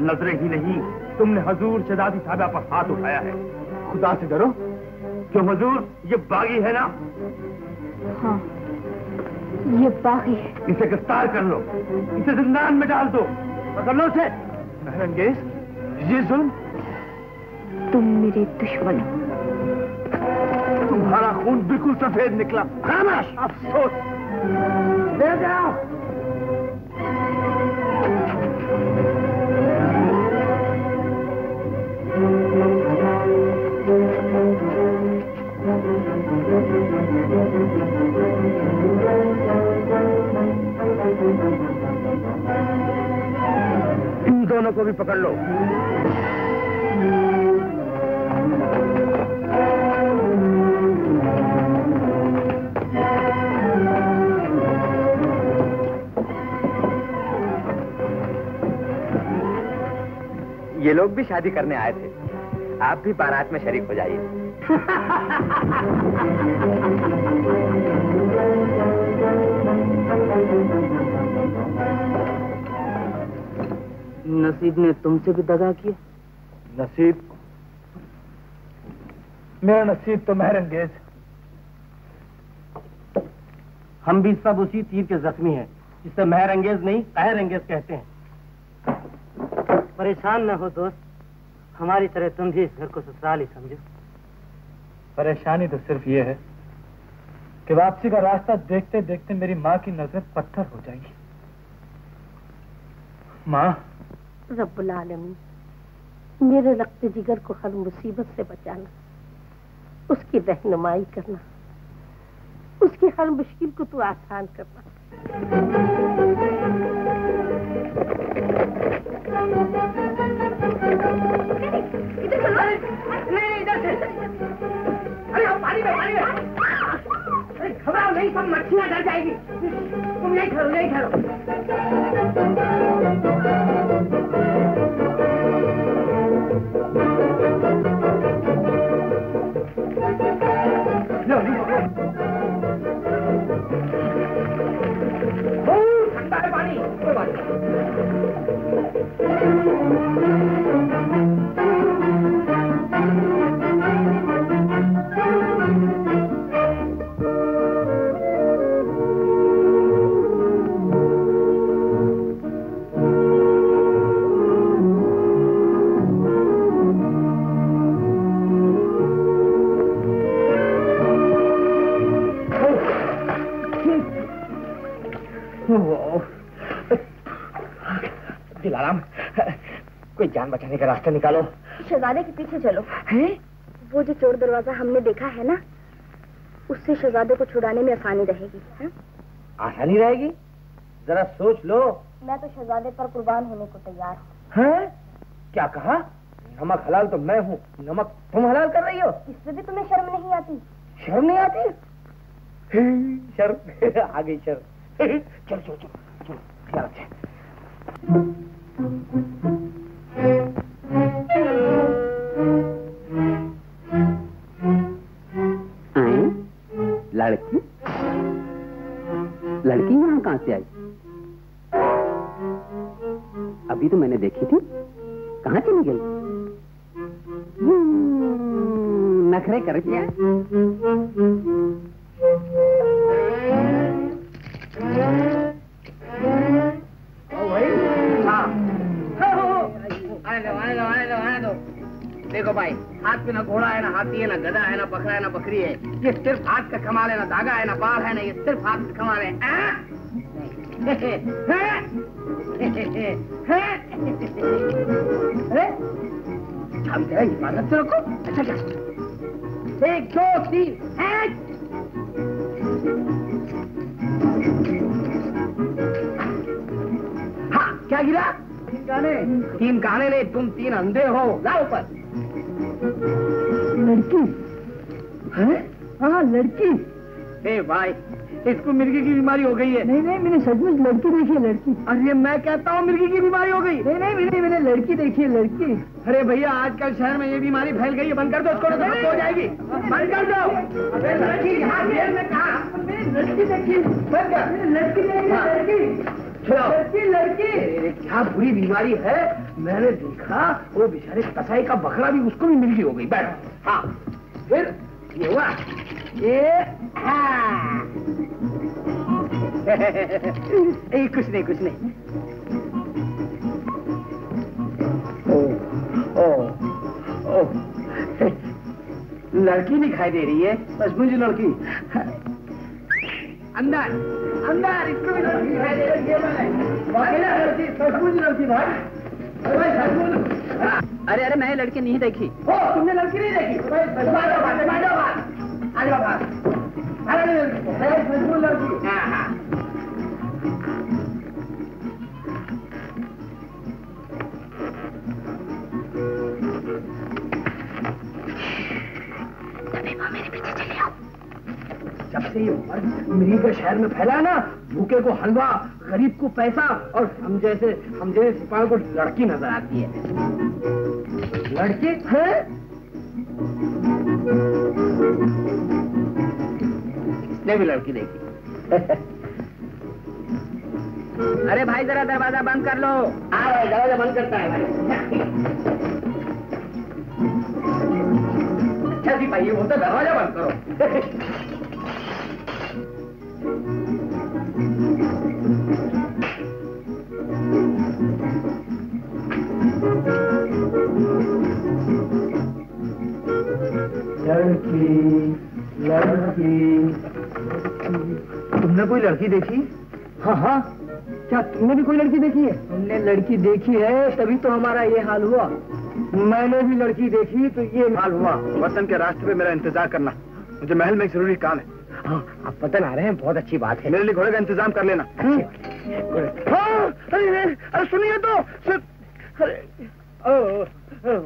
नज़रें ही नहीं तुमने हजूर शहजादी साहिबा पर हाथ उठाया है। खुदा से डरो। क्यों हजूर ये बागी है ना? हाँ ये बागी है। इसे गिरफ़्तार कर लो। इसे जिंदान में डाल दो। पकड़ लो उसे। महरंगेज ये जुल्म। तुम मेरे दुश्मन हो। तुम्हारा खून बिल्कुल सफ़ेद निकला। खामोश। अफसोस। ले जाओ। पकड़ लो। ये लोग भी शादी करने आए थे। आप भी बारात में शरीक हो जाइए। नसीब ने तुमसे भी दगा किया? नसीब? मेरा नसीब तो महरंगेज हम भी सब उसी तीर के जख्मी हैं जिसे महर अंगेज नहीं कहर अंगेज कहते हैं। परेशान ना हो दोस्त हमारी तरह तुम भी इस घर को ससुराल ही समझो। परेशानी तो सिर्फ़ ये है कि वापसी का रास्ता देखते देखते मेरी माँ की नज़र पत्थर हो जाएगी। माँ रब्बुल आलमीन। मेरे रक्त जिगर को हर मुसीबत से बचाना, उसकी रहनुमाई करना, उसकी हर मुश्किल को तू आसान करना। अरे पानी में पानी में। घबराओ नहीं सब मछलियाँ डर जाएगी। तुम यही खड़ो यही खड़ो कोई जान बचाने का रास्ता निकालो। शहजादे के पीछे चलो। हैं? वो जो चोर दरवाज़ा हमने देखा है ना उससे शहजादे को छुड़ाने में आसानी रहेगी है? आसानी रहेगी? जरा सोच लो। मैं तो शहजादे पर कुर्बान होने को तैयार हूँ। क्या कहा? नमक हलाल तो मैं हूँ। नमक तुम हलाल कर रही हो? इससे भी तुम्हें शर्म नहीं आती? शर्म नहीं आती? शर्म। आ गई शर्म। चलो चलो चलो चलो ख्याल रखें। लड़की? लड़की यहाँ कहाँ से आई? अभी तो मैंने देखी थी। कहाँ चली गई? हम्म, नखरे कर दिया बकरा है। है ये सिर्फ़ हाथ का कमाल है ना धागा है ना बाल है ना ये सिर्फ़ हाथ का कमाल है। आ? हैं? हैं? अरे हम तेरा हिफाजत से रखो अच्छा क्या एक दो तीन हाँ क्या गिरा? तीन गाने। तीन गाने नहीं तुम तीन अंधे हो। लाओ ऊपर। लड़की। हैं? हाँ लड़की। ए भाई इसको मिर्गी की बीमारी हो गई है। नहीं नहीं मैंने सचमुच लड़की देखी है लड़की। अरे मैं कहता हूँ मिर्गी की बीमारी हो गई। नहीं नहीं मैंने मैंने लड़की देखी है लड़की। अरे भैया आजकल शहर में ये बीमारी फैल गई है बंद कर दो उसको तो हो जाएगी। बंद कर दो। लड़की यहाँ में कहा लड़की देखी बंद कर। लड़की देखी हाँ। लड़की। लड़की लड़की। क्या बुरी बीमारी है? मैंने देखा वो बेचारे कसाई का बकरा भी उसको भी मिर्गी हो गई। बैठ। हाँ फिर ये हुआ? ये? हाँ। ए, कुछ नहीं कुछ नहीं। ओ, ओ, ओ, लड़की दिखाई दे रही है बस मुझे लड़की। अंदर अंदर इसको भी लड़की है ये मैंने अकेला लड़की सचमुच लड़की भाई। अरे हाँ। अरे मैंने लड़की नहीं देखी ओ तुमने लड़की नहीं देखी भाई बैठो बात बैठो जब से ये मर्द मरीज़ शहर में फैला ना, भूखे को हलवा, गरीब को पैसा और हम जैसे हम जैसे सिपाहियों को लड़की नज़र आती है। लड़की? है? इसने भी लड़की देखी? अरे भाई, जरा दरवाज़ा बंद कर लो। आ भाई दरवाज़ा बंद करता है भाई। अच्छा भाई वो तो दरवाज़ा बंद करो। लड़की लड़की। तुमने कोई लड़की देखी? हाँ हाँ। क्या तुमने भी कोई लड़की देखी है? तुमने लड़की देखी है तभी तो हमारा ये हाल हुआ। मैंने भी लड़की देखी तो ये हाल हुआ। वतन के रास्ते पे मेरा इंतज़ार करना। मुझे महल में एक ज़रूरी काम है। हाँ आप पता आ रहे हैं बहुत अच्छी बात है। मेरे लिए घोड़े का इंतज़ाम कर लेना। हाँ, अरे, अरे सुनिए तो। सुन, अरे ओ,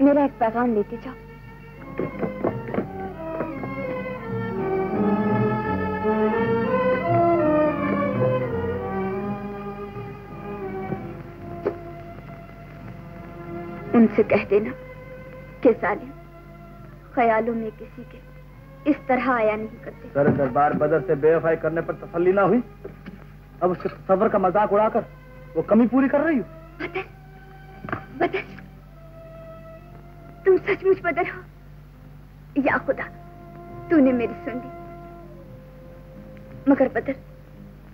मेरा एक पैगाम लेते जाओ। उनसे कह देना कि जालिम ख्यालों में किसी के इस तरह आया नहीं करते। सर दरबार बदर से बेवफाई करने पर तसल्ली ना हुई? अब उसके सबर का मज़ाक उड़ाकर वो कमी पूरी कर रही हूँ? बदर बदर। सचमुच बदर हो। या खुदा तूने मेरी सुन ली। मगर बदर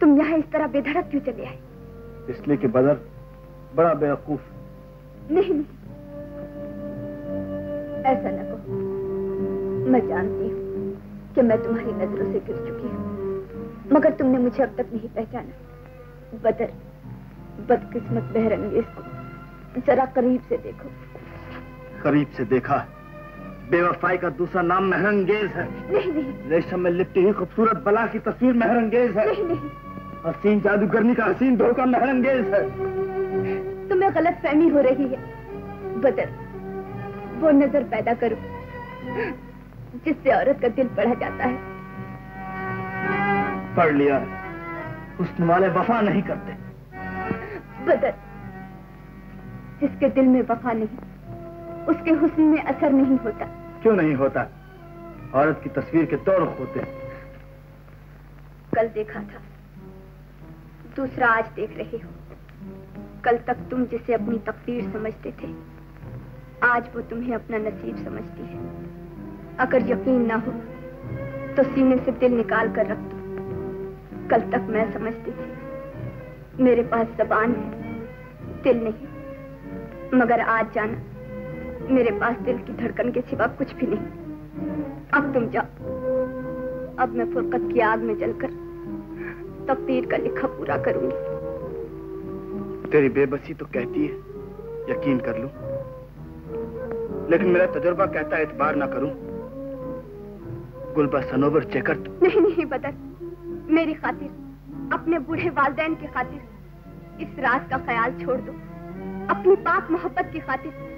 तुम यहाँ इस तरह बेधड़क क्यों चले आए? इसलिए कि बदर बड़ा बेवकूफ़ नहीं नहीं। ऐसा न कहो। मैं जानती हूँ कि मैं तुम्हारी नज़रों से गिर चुकी हूँ। मगर तुमने मुझे अब तक नहीं पहचाना। बदर बदकिस्मत बहरंगेज को जरा करीब से देखो। करीब से देखा। बेवफाई का दूसरा नाम महरंगेज है। नहीं नहीं। रेशम में लिपटी हुई खूबसूरत बला की तस्वीर महरंगेज है। नहीं नहीं। हसीन जादूगरनी का हसीन धोखा महरंगेज है। तुम्हें गलत फहमी हो रही है। बदल वो नज़र पैदा करो जिससे औरत का दिल पढ़ा जाता है। पढ़ लिया हुस्न वाले वफा नहीं करते। बदल जिसके दिल में वफा नहीं। उसके हुस्न में असर नहीं होता। क्यों नहीं होता? औरत की तस्वीर के दो रुख होते हैं। कल देखा था। दूसरा आज देख रहे हो। कल तक तुम जिसे अपनी तकदीर समझते थे आज वो तुम्हें अपना नसीब समझती है। अगर यकीन ना हो तो सीने से दिल निकाल कर रख दो। कल तक मैं समझती थी मेरे पास जबान है दिल नहीं मगर आज जाना। मेरे पास दिल की धड़कन के सिवा कुछ भी नहीं। अब तुम जाओ। अब मैं फुरकत की आग में जलकर तकदीर का लिखा पूरा करूँगी। तेरी बेबसी तो कहती है यकीन कर लूँ। लेकिन मेरा तजुर्बा कहता है इतबार ना करूँ। गुलबा सनोवर चेकट नहीं नहीं बदर। मेरी खातिर अपने बूढ़े वालदेन की खातिर इस रात का ख्याल छोड़ दो। अपनी पाक मोहब्बत की खातिर।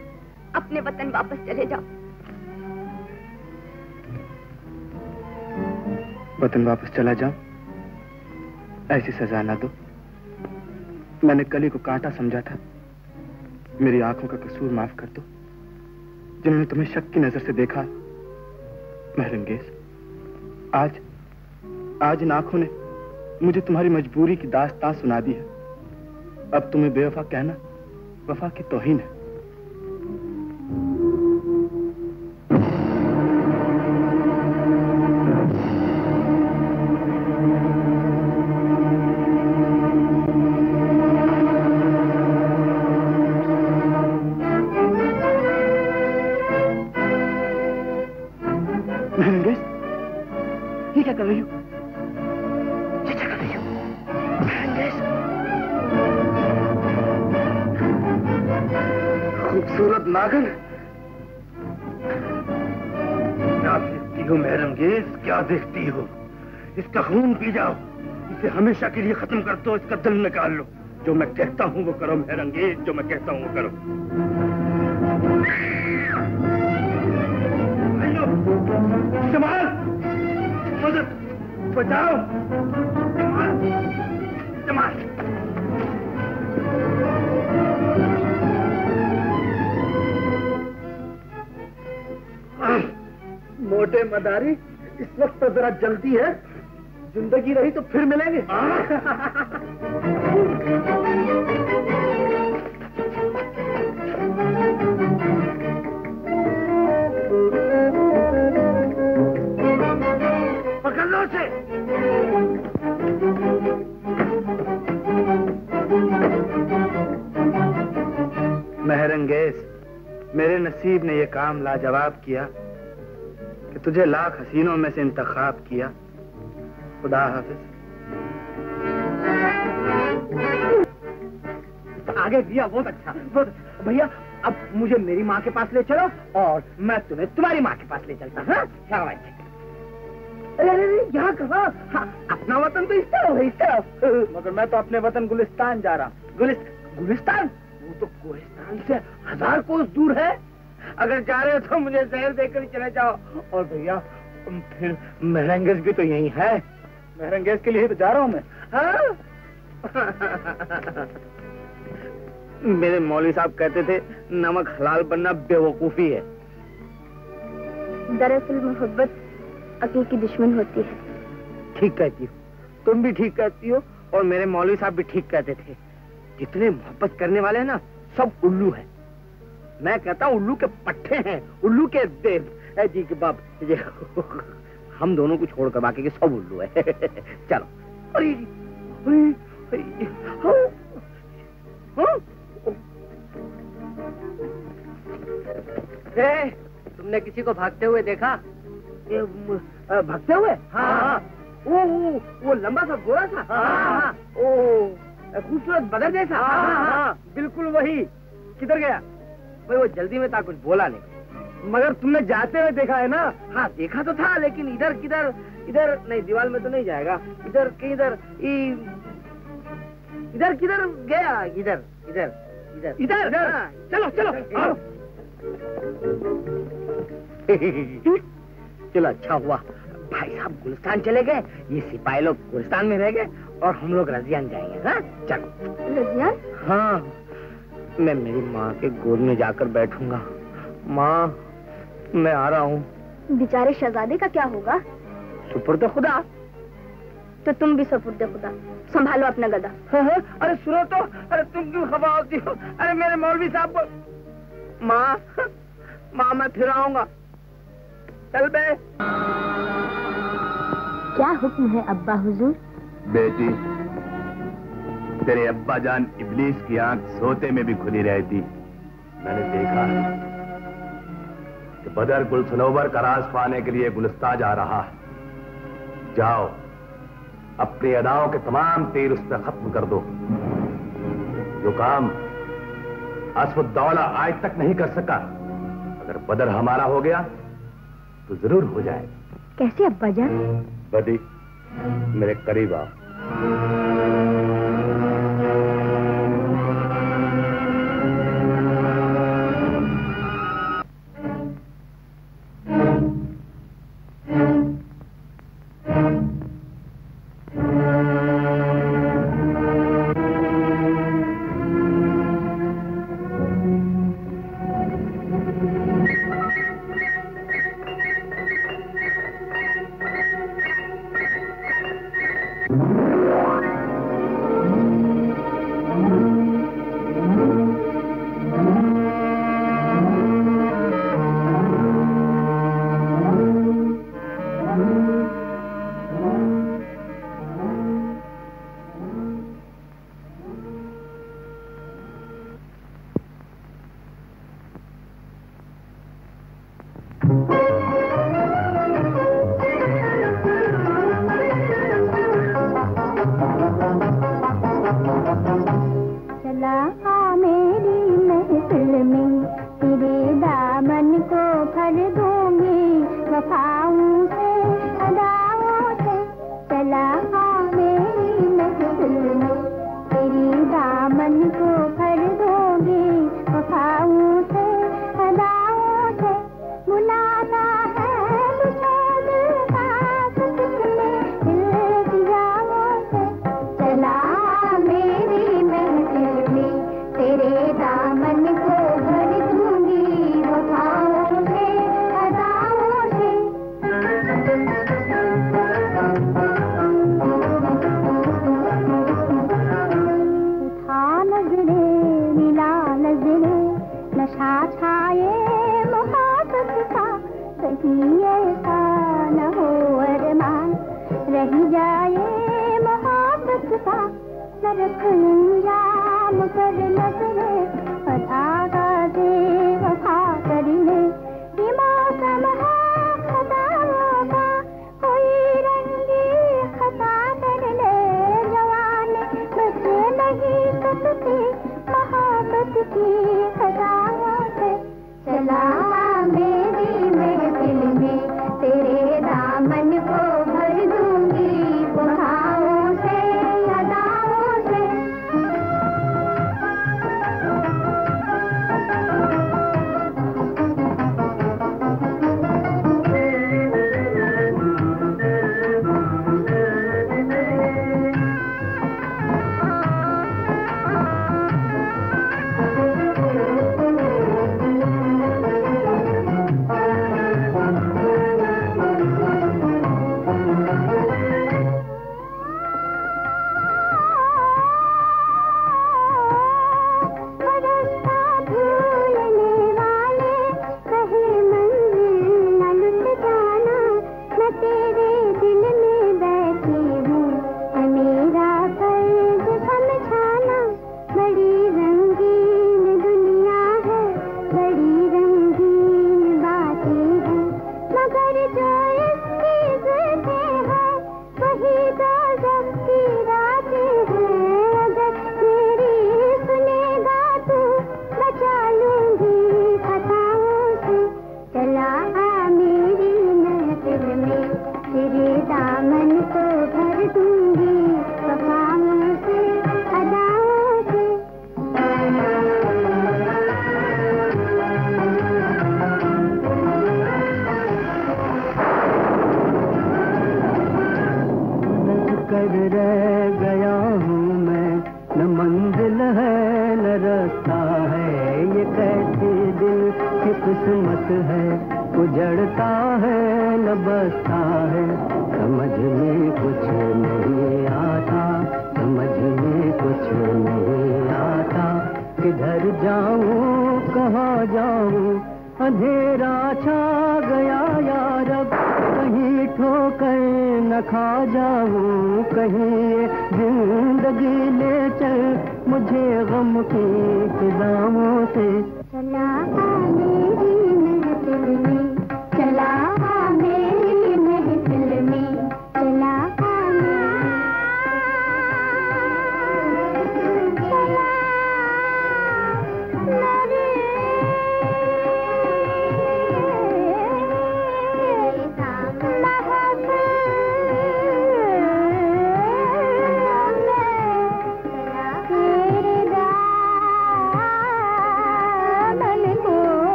अपने वतन वापस चले जाओ। वतन वापस चला जाओ। ऐसी सजा ना दो। मैंने कली को कांटा समझा था। मेरी आँखों का कसूर माफ़ कर दो। जब मैंने तुम्हें शक की नज़र से देखा महरंगेज आज आज इन आँखों ने मुझे तुम्हारी मजबूरी की दास्तान सुना दी है। अब तुम्हें बेवफा कहना, वफा की तोहीन है। जाओ इसे हमेशा के लिए खत्म कर दो, इसका दिल निकाल लो। जो मैं कहता हूँ, वो करो महरंगेज जो मैं कहता हूँ, वो करो। जमाल मदद, बचाओ। जमाल मोटे मदारी, इस वक्त तो जरा जल्दी है। ज़िंदगी रही तो फिर मिलेंगे। पकड़ उसे। महरंगेज, मेरे नसीब ने यह काम लाजवाब किया कि तुझे लाख हसीनों में से इंतखाब किया। खुदा हाफिज आगे दिया बहुत अच्छा। बहुत अच्छा। भैया अब मुझे मेरी माँ के पास ले चलो और मैं तुम्हें तुम्हारी माँ के पास ले चलता हूँ शाबाश अरे अरे यहाँ कहा? हाँ, अपना वतन तो इस तरफ़ है इस तरफ़ मगर मैं तो अपने वतन गुलिस्तान जा रहा हूँ। गुलिस्त गुलिस्तान? वो तो कोहिस्तान से हज़ार कोस दूर है। अगर जा रहे हो तो मुझे शहर देकर चले जाओ। और भैया फिर महरंगेज भी तो यही है। महरंगेज के लिए तो जा रहा हूँ मैं। हाँ? मेरे मौलवी साहब कहते थे नमक हलाल बनना बेवकूफ़ी है। दरअसल मोहब्बत अकल की दुश्मन होती है। ठीक कहती हो। तुम भी ठीक कहती हो और मेरे मौलवी साहब भी ठीक कहते थे। जितने मोहब्बत करने वाले हैं ना सब उल्लू है। मैं कहता हूँ उल्लू के पट्टे हैं उल्लू के देव। जी के बाप हम दोनों को छोड़कर बाकी के सब उल्लू है। चलो। अरे, अरे, अरे, हाँ, हाँ। ए, तुमने किसी को भागते हुए देखा? अ, भागते हुए? हाँ। हाँ वो वो वो लंबा सा गोरा था हाँ। हाँ ओ खूबसूरत बदर जैसा? हाँ हाँ बिल्कुल वही। किधर गया? भाई वो जल्दी में था कुछ बोला नहीं। मगर तुमने जाते हुए देखा है ना? हाँ देखा तो था लेकिन इधर किधर इधर नहीं दीवार में तो नहीं जाएगा। इधर किधर ई- इधर किधर गया? इधर इधर इधर। इधर इधर। हाँ, चलो चलो आओ। चलो अच्छा हुआ। भाई साहब गुलिस्तान चले गए। ये सिपाही लोग गुलिस्तान में रह गए और हम लोग रजियान जाएँगे हाँ? चलो। रजियान? हाँ मैं मेरी माँ के गोद में जाकर बैठूँगा। माँ मैं आ रहा हूँ। बेचारे शहजादे का क्या होगा? सुपुर्द खुदा। तो तुम भी सपुर्द खुदा। संभालो अपना गदा। हाँ, हाँ, अरे सुनो तो। अरे तुम क्यों खबा होती हो अरे मेरे मौलवी साहब को माँ माँ मैं फिर आऊँगा। चल बे। क्या हुक्म है अब्बा हुजूर? बेटी तेरे अब्बा जान इबलीस की आँख सोते में भी खुली रहती। मैंने देखा बदर गुल सनोवर का राज पाने के लिए गुलस्ता जा रहा है। जाओ अपनी अदाओं के तमाम तीर उस पर खत्म कर दो। जो काम असफुद्दौला आज तक नहीं कर सका अगर बदर हमारा हो गया तो ज़रूर हो जाए कैसे अब्बा जान बदी मेरे करीब आओ। ज़िंदगी ले चल मुझे गम के दामों से। चला मेरी महफिल में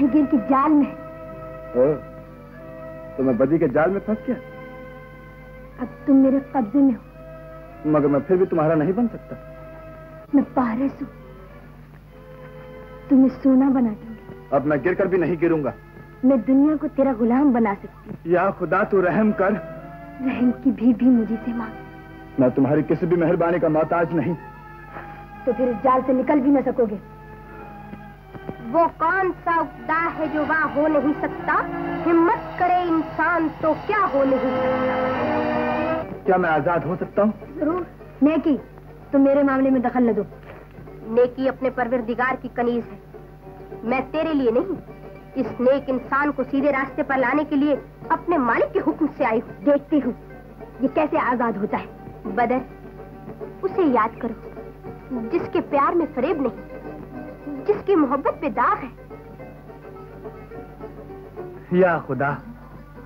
महंगीर के जाल में। ओ, तो मैं बदी के जाल में फंस गया? अब तुम मेरे कब्जे में हो। मगर मैं फिर भी तुम्हारा नहीं बन सकता। मैं पारस हूँ। तुम्हें सोना बना दूँगी। अब मैं गिर कर भी नहीं गिरूँगा। मैं दुनिया को तेरा गुलाम बना सकती हूँ। या खुदा तू रहम कर। रहम की भी भी मुझे से मांग। मैं तुम्हारी किसी भी मेहरबानी का मोहताज नहीं। तो फिर इस जाल से निकल भी न सकोगे। वो कौन सा उगदा है जो वहाँ हो नहीं सकता? हिम्मत करे इंसान तो क्या हो नहीं सकता? क्या मैं आज़ाद हो सकता हूँ? ज़रूर। नेकी तुम मेरे मामले में दखल न दो। नेकी अपने परवरदिगार की कनीज है। मैं तेरे लिए नहीं इस नेक इंसान को सीधे रास्ते पर लाने के लिए अपने मालिक के हुक्म से आई हूँ। देखती हूँ ये कैसे आज़ाद होता है। बदर उसे याद करो जिसके प्यार में फरेब नहीं। जिसकी मोहब्बत पे दाग है। या खुदा।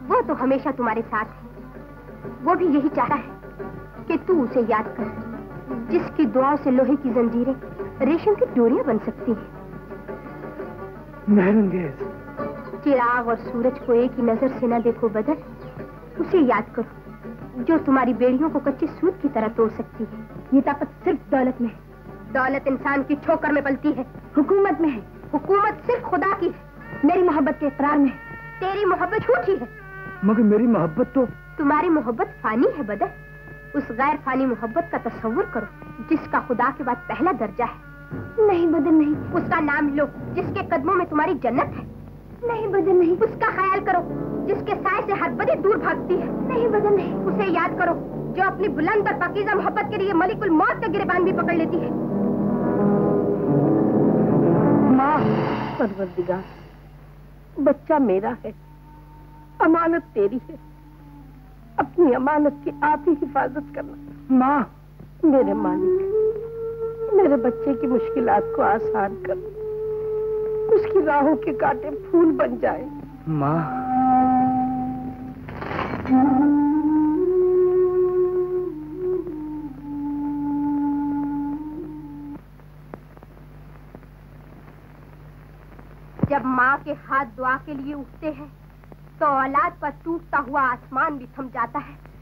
वो तो हमेशा तुम्हारे साथ है। वो भी यही चाहता है कि तू उसे याद कर जिसकी दुआओं से लोहे की जंजीरें रेशम की डोरियाँ बन सकती हैं। चिराग और सूरज को एक ही नज़र से न देखो बदल उसे याद करो जो तुम्हारी बेड़ियों को कच्चे सूत की तरह तोड़ सकती है। ये ताकत सिर्फ़ दौलत में है। दौलत इंसान की ठोकर में पलती है। हुकूमत में है। हुकूमत सिर्फ़ खुदा की है। मेरी मोहब्बत के इकरार में है। तेरी मोहब्बत झूठी है। मगर मेरी मोहब्बत तो तुम्हारी मोहब्बत फानी है बदल उस गैर फानी मोहब्बत का तस्वुर करो जिसका खुदा के बाद पहला दर्जा है। नहीं बदल नहीं। उसका नाम लो जिसके कदमों में तुम्हारी जन्नत है। नहीं बदल नहीं। उसका ख्याल करो जिसके साय से हर बदी दूर भागती है। नहीं बदल नहीं। उसे याद करो जो अपनी बुलंद और पाकीजा मोहब्बत के लिए मलिकुल मौत का गिरबान भी पकड़ लेती है। माँ, परवरदिगार, बच्चा मेरा है, अमानत तेरी है। अपनी अमानत की आप ही हिफाजत करना। माँ, मेरे मालिक, मेरे बच्चे की मुश्किलात को आसान कर। उसकी राहों के कांटे फूल बन जाए। माँ। जब माँ के हाथ दुआ के लिए उठते हैं तो औलाद पर टूटता हुआ आसमान भी थम जाता है।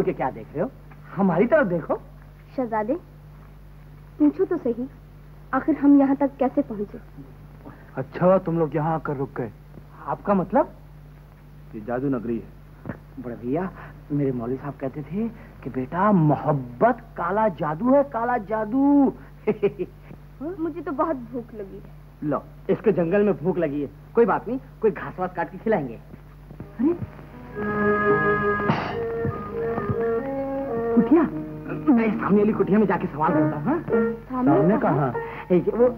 मुड़ के क्या देख रहे हो? हमारी तरफ़ देखो। शहजादे पूछो तो सही आखिर हम यहाँ तक कैसे पहुँचे? अच्छा तुम लोग यहाँ आकर रुक गए। आपका मतलब? ये जादू नगरी है। बड़े भैया मेरे मौलवी साहब कहते थे कि बेटा मोहब्बत काला जादू है काला जादू। मुझे तो बहुत भूख लगी है। लो इसके जंगल में भूख लगी है। कोई बात नहीं कोई घास वास काट के खिलाएँगे। अरे कुटिया मैं सामने वाली कुटिया में जाके सवाल करता हूँ हाँ? सामने कहा? वो?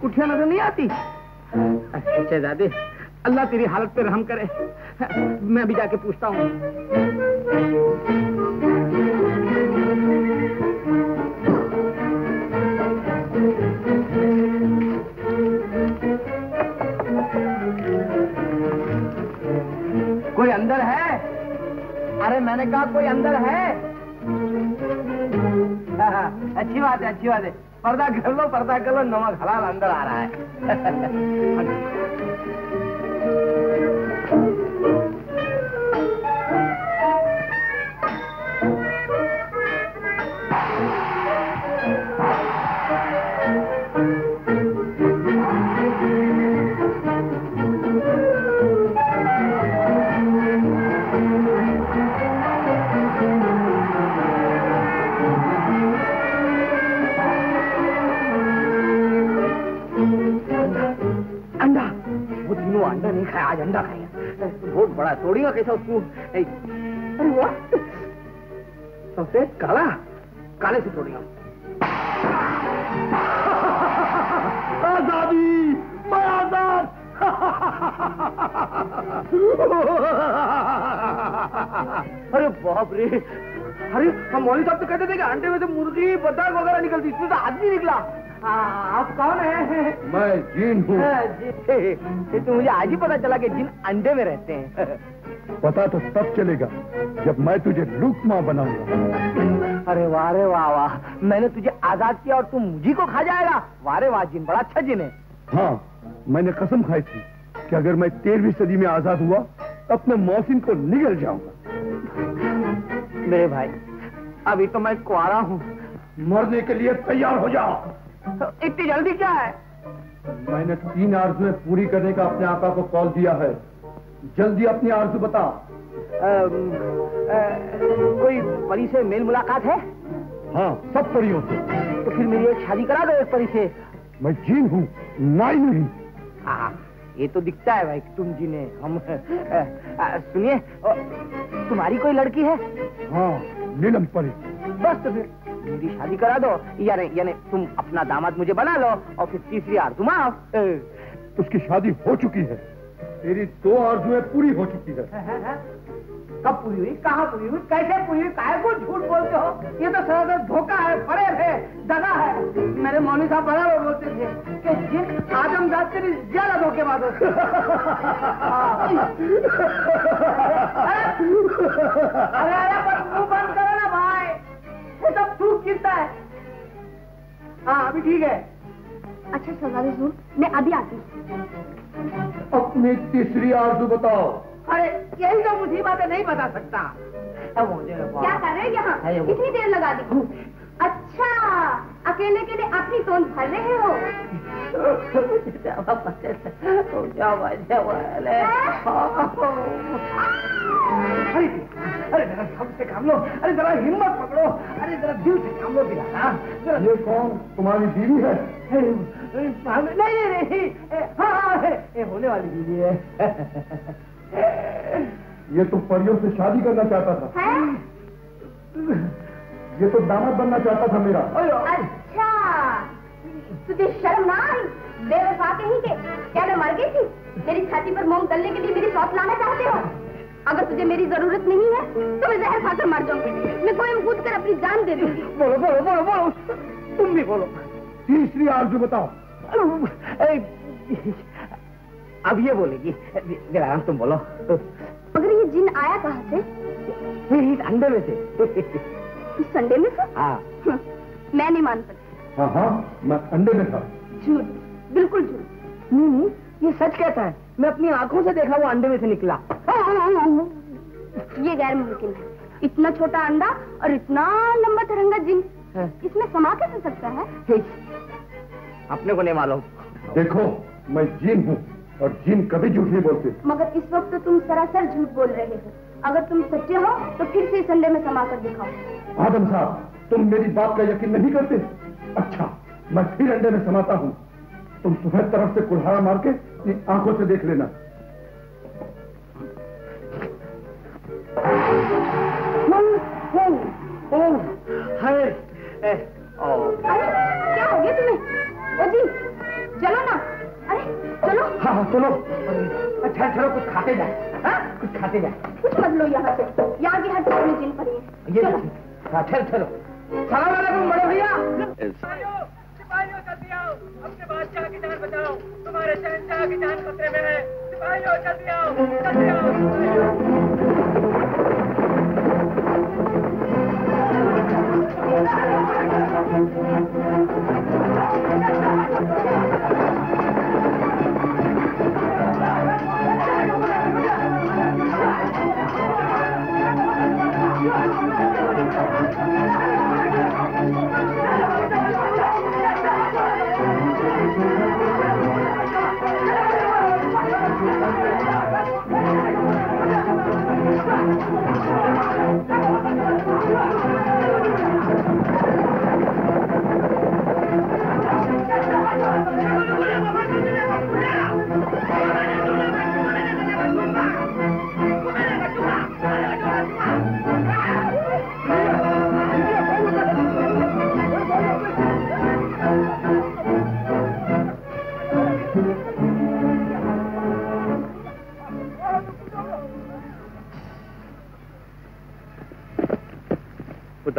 कुटिया नज़र नहीं आती? अच्छा दादी अल्लाह तेरी हालत पे रहम करे। मैं भी जाके पूछता हूँ। मैंने कहा कोई अंदर है? हाँ, हाँ, अच्छी बात है अच्छी बात है। पर्दा कर लो पर्दा कर लो नमक हलाल अंदर आ रहा है। बहुत बड़ा तोड़ेगा कैसा उसको? अरे वाह। सबसे काला, काले से तोड़ेगा आज़ादी, मैं आज़ाद। अरे बाप रे। अरे, हम मौली साहब तो कहते थे कि अंडे में से मुर्गी बतख वगैरह निकलती इसमें तो आदमी निकला। आ, आप कौन है? मैं जीन हूँ। ये तो मुझे आज ही पता चला कि जिन अंडे में रहते हैं। पता तो तब चलेगा जब मैं तुझे लुकमा बनाऊँगा। अरे वाह रे वाह वाह। मैंने तुझे आज़ाद किया और तू मुझी को खा जाएगा। वाह रे वाह जिन बड़ा अच्छा जिन है। हाँ मैंने कसम खाई थी कि अगर मैं तेरहवीं सदी में आज़ाद हुआ तो अपने मौसिन को निगल जाऊँगा। मेरे भाई अभी तो मैं कुआरा हूँ। मरने के लिए तैयार हो जाओ इतनी जल्दी क्या है? मैंने तीन आरजुएँ पूरी करने का अपने आका को कॉल दिया है। जल्दी अपनी आरज़ू बता। अम, अ, कोई परी से मेल मुलाकात है? हाँ सब परियों से। तो फिर मेरी एक शादी करा दो एक परी से मैं जीन हूँ नाई नहीं। हाँ ये तो दिखता है भाई तुम जिने। हम सुनिए तुम्हारी कोई लड़की है? हाँ नीलम परी। बस तो फिर। मेरी शादी करा दो। यानी यानी तुम अपना दामाद मुझे बना लो और फिर तीसरी आर तुम आओ अ, उसकी शादी हो चुकी है। तेरी दो आरजुएँ पूरी हो चुकी है। कब पूरी हुई कहाँ पूरी हुई कैसे पूरी हुई काय को झूठ बोलते हो? ये तो सरासर धोखा है फरे है दगा है। मेरे मौलवी साहब बराबर बोलते थे कि जिन आदमजात से भी ज़्यादा धोखेबाज होते अरे अरे मुँह बंद करो ना भाई। ये सब सूख गिरता है? हाँ अभी ठीक है। अच्छा सरदार हजूर मैं अभी आती हूँ। अपनी तीसरी आरज़ू बताओ। अरे यही तो मुझे बातें नहीं बता सकता। क्या कर रहे हैं यहाँ? इतनी कितनी देर लगा दी। अच्छा अकेले के लिए अपनी तोंद भर रहे हो? अरे अरे जरा सबसे काम लो अरे जरा हिम्मत पकड़ो अरे जरा दिल से काम लो जरा ये कौन? तुम्हारी बीवी है? नहीं नहीं नहीं हाँ हाँ ये होने वाली बीवी है। ये तो परियों से शादी करना चाहता था। हैं? ये तो दामाद बनना चाहता था मेरा। अच्छा। तुझे शर्म ना आई? बेवफा कहीं के। क्या मैं मर गई थी? मेरी छाती पर मोम तलने के लिए मेरी सौत लाना चाहते हो? अगर तुझे मेरी ज़रूरत नहीं है तो मैं जहर खाकर मर जाऊँगी। मैं कोई कूद कर अपनी जान दे दूँगी। बोलो बोलो बोलो बोलो। तुम भी बोलो। तीसरी आरज़ू बताओ। अब ये बोलेगी दिलाराम तुम बोलो। मगर ये जिन आया कहाँ से? अंडे में से। संडे में से हाँ। मैं नहीं मान सकती। हाँ हाँ मैं अंडे में था। झूठ बिल्कुल झूठ। नहीं नहीं ये सच कहता है। मैं अपनी आँखों से देखा वो अंडे में से निकला। ये गैर मुमकिन है। इतना छोटा अंडा और इतना लंबा तिरंगा जिन। इसमें समा कैसे सकता है? अपने को नहीं मालूम। देखो मैं जिन हूँ और जिन कभी झूठ नहीं बोलते। मगर इस वक्त तो तुम सरासर झूठ बोल रहे हो। अगर तुम सच्चे हो तो फिर से इस अंडे में समा कर दिखाओ। आदम साहब तुम मेरी बात का यकीन नहीं करते? अच्छा मैं फिर अंडे में समाता हूँ। तुम सुबह तरफ़ से कुल्हाड़ा मार के अपनी आँखों से देख लेना। हाय। ओ अरे क्या हो गया तुम्हें? ओ जी चलो ना। अरे चलो। हाँ हाँ चलो। अच्छा चलो कुछ खाते जाए। हाँ कुछ खाते जाए। कुछ मत लो यहाँ से। यहाँ की हर चीज़ में जिन पड़ी। है ये हाँ चलो चलो। सलाम वालेकुम बड़े भैया। सिपाहियों जल्दी आओ। अपने बादशाह की जान बचाओ। तुम्हारे शहनशाह की जान खतरे में है। सिपाहियों जल्दी आओ। जल्दी आओ।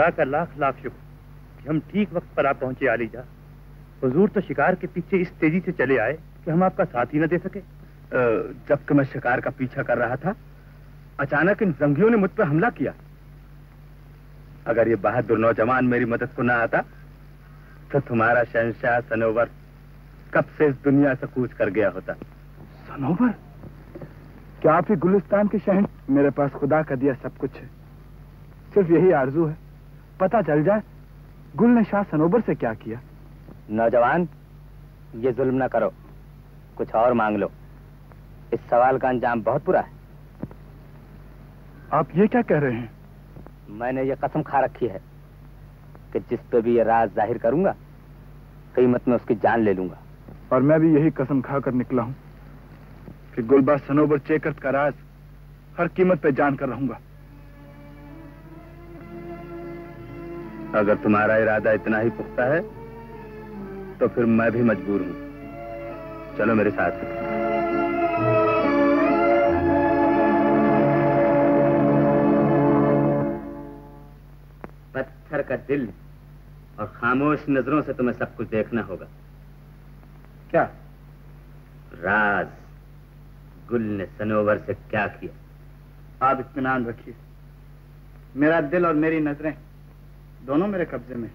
खुदा का लाख लाख शुक्र कि हम ठीक वक्त पर आप पहुँचे आलीजा। हुजूर तो शिकार के पीछे इस तेज़ी से चले आए कि हम आपका साथ ही न दे सके। जबकि मैं शिकार का पीछा कर रहा था अचानक इन जंगियों ने मुझ पर हमला किया। अगर ये बहादुर नौजवान मेरी मदद को ना आता तो तुम्हारा शहनशाह सनोवर कब से इस दुनिया से कूच कर गया होता? सनोवर? क्या आप ही गुलिस्तान के शहन मेरे पास खुदा का दिया सब कुछ है? सिर्फ़ यही आरज़ू है। पता चल जाए गुल ने शाह सनोबर से क्या किया? नौजवान ये जुल्म न करो। कुछ और मांग लो। इस सवाल का अंजाम बहुत बुरा है। आप ये क्या कह रहे हैं? मैंने ये कसम खा रखी है कि जिस पे भी ये राज ज़ाहिर करूँगा कीमत में उसकी जान ले लूँगा। और मैं भी यही कसम खाकर निकला हूँ कि गुलबा सनोबर चेकर्स का राज हर कीमत पे जान कर रहूँगा। अगर तुम्हारा इरादा इतना ही पुख्ता है तो फिर मैं भी मजबूर हूँ। चलो मेरे साथ। पत्थर का दिल और खामोश नज़रों से तुम्हें सब कुछ देखना होगा। क्या? राज गुल ने सनोवर से क्या किया? आप इतमान रखिए। मेरा दिल और मेरी नज़रें दोनों मेरे कब्जे में।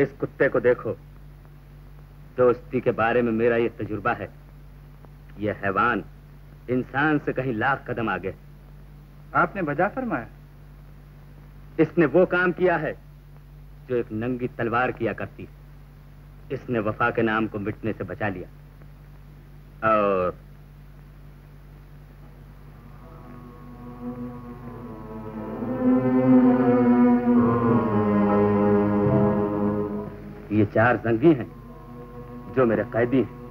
इस कुत्ते को देखो, दोस्ती के बारे में मेरा ये तजुर्बा है। यह हैवान इंसान से कहीं लाख कदम आगे। आपने बजा फरमाया। इसने वो काम किया है जो एक नंगी तलवार किया करती। इसने वफा के नाम को मिटने से बचा लिया। और चार जंगी हैं जो मेरे कैदी हैं।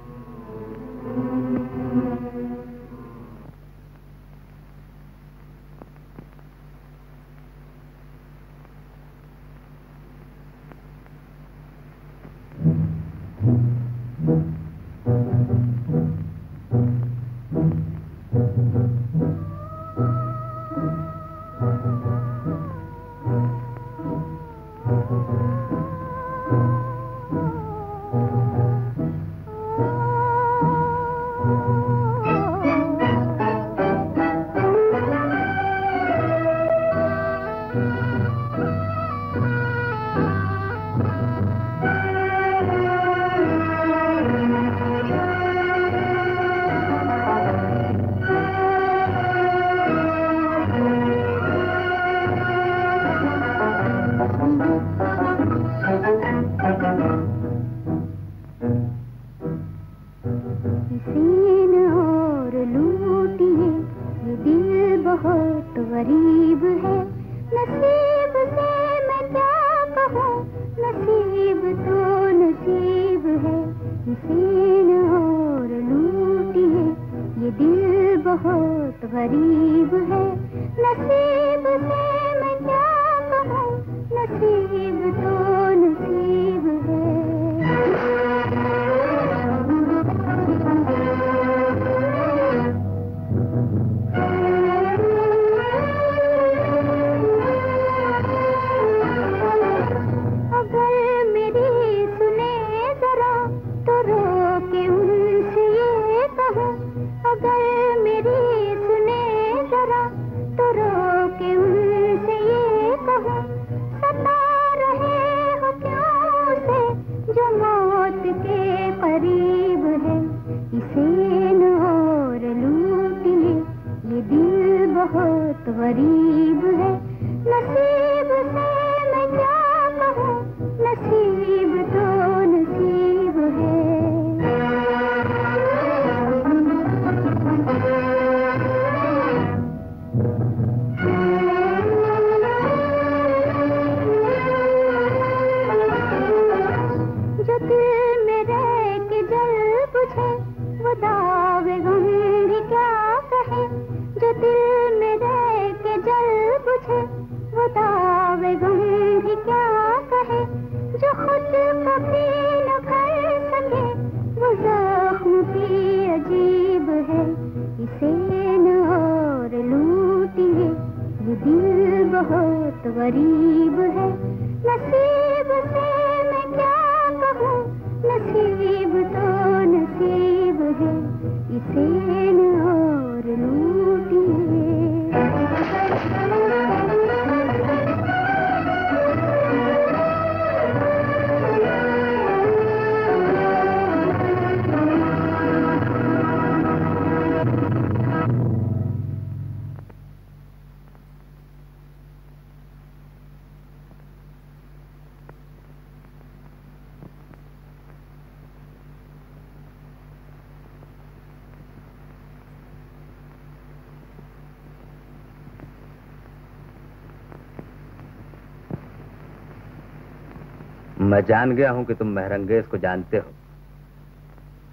मैं जान गया हूँ कि तुम महरंगेज को जानते हो।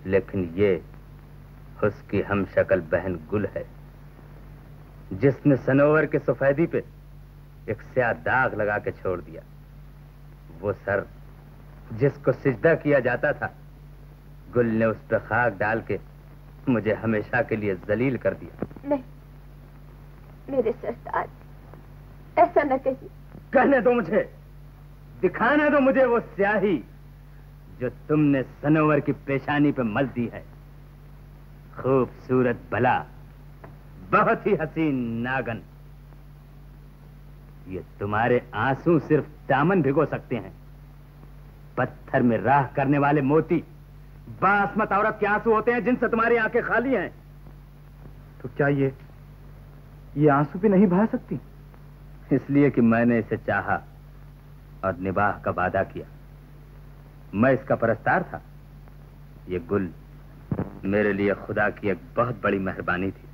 लेकिन ये उसकी हम शक्ल बहन गुल है जिसने सनोवर के सफेदी पे एक स्या दाग लगा के छोड़ दिया। वो सर जिसको सिजदा किया जाता था गुल ने उस पर खाक डाल के मुझे हमेशा के लिए जलील कर दिया। नहीं मेरे सरताज ऐसा न कहिए। कहने दो मुझे। दिखाने तो मुझे वो स्याही जो तुमने सनोवर की पेशानी पे मल दी है। खूबसूरत भला बहुत ही हसीन नागन। ये तुम्हारे आँसू सिर्फ़ दामन भिगो सकते हैं। पत्थर में राह करने वाले मोती बासमत औरत के आँसू होते हैं जिनसे तुम्हारी आँखें खाली हैं। तो क्या ये ये आँसू भी नहीं बहा सकती? इसलिए कि मैंने इसे चाहा। और निबाह का वादा किया। मैं इसका परस्तार था। ये गुल मेरे लिए खुदा की एक बहुत बड़ी मेहरबानी थी।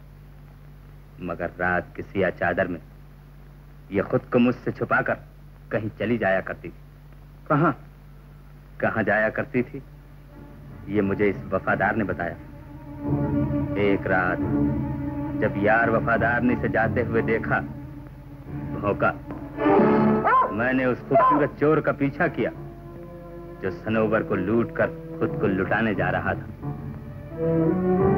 मगर रात किसी या चादर में ये खुद को मुझसे छुपाकर कहीं चली जाया करती थी। कहा? कहाँ जाया करती थी? ये मुझे इस वफादार ने बताया। एक रात जब यार वफादार ने इसे जाते हुए देखा भौंका मैंने उस खूबसूरत चोर का पीछा किया, जो सनोवर को लूट कर खुद को लुटाने जा रहा था।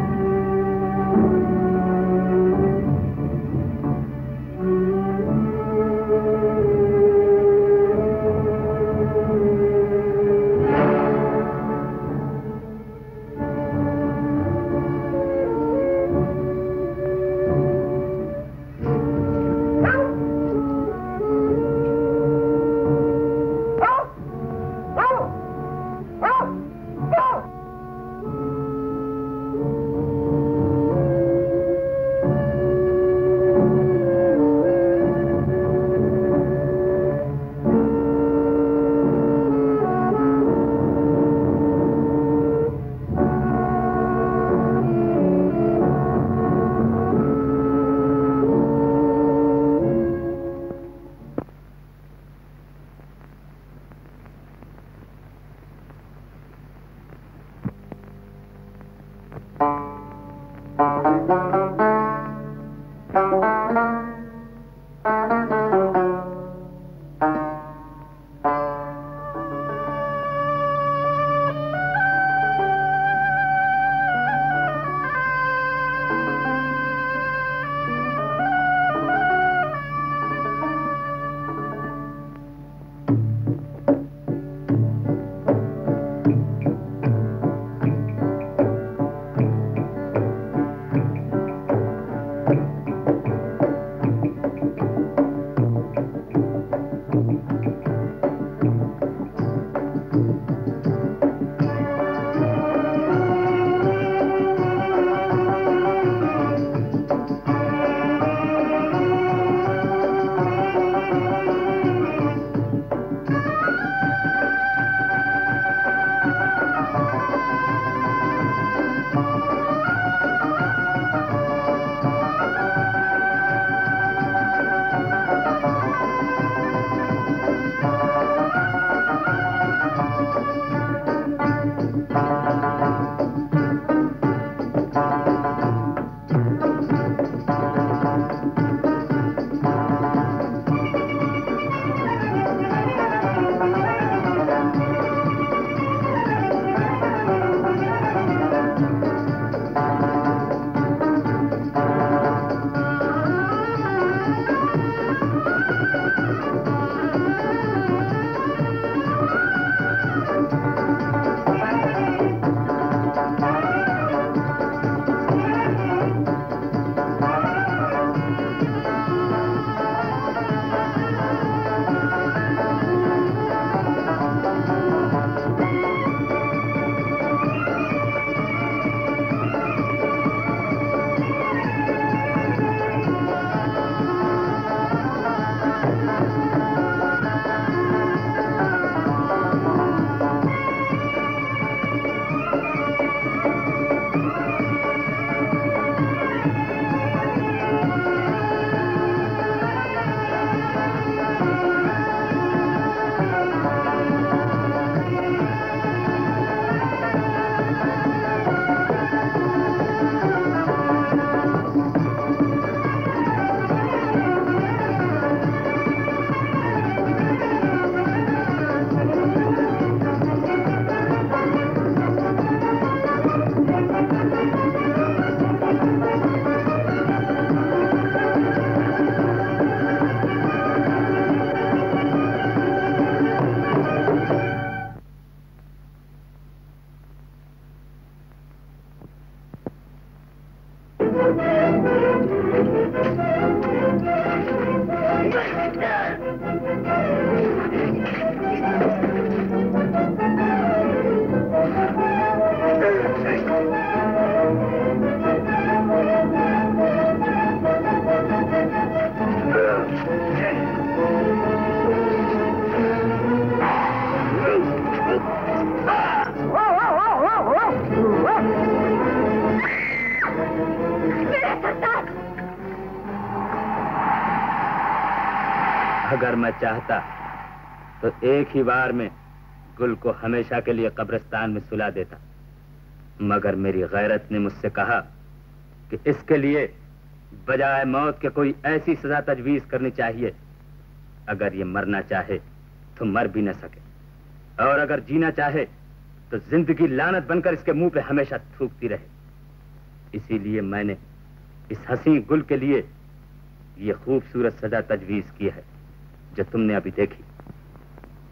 चाहता तो एक ही बार में गुल को हमेशा के लिए कब्रिस्तान में सुला देता। मगर मेरी गैरत ने मुझसे कहा कि इसके लिए बजाय मौत के कोई ऐसी सजा तजवीज करनी चाहिए। अगर ये मरना चाहे तो मर भी न सके। और अगर जीना चाहे तो ज़िंदगी लानत बनकर इसके मुँह पे हमेशा थूकती रहे। इसीलिए मैंने इस हसी गुल के लिए ये खूबसूरत सजा तजवीज की है। जो तुमने अभी देखी।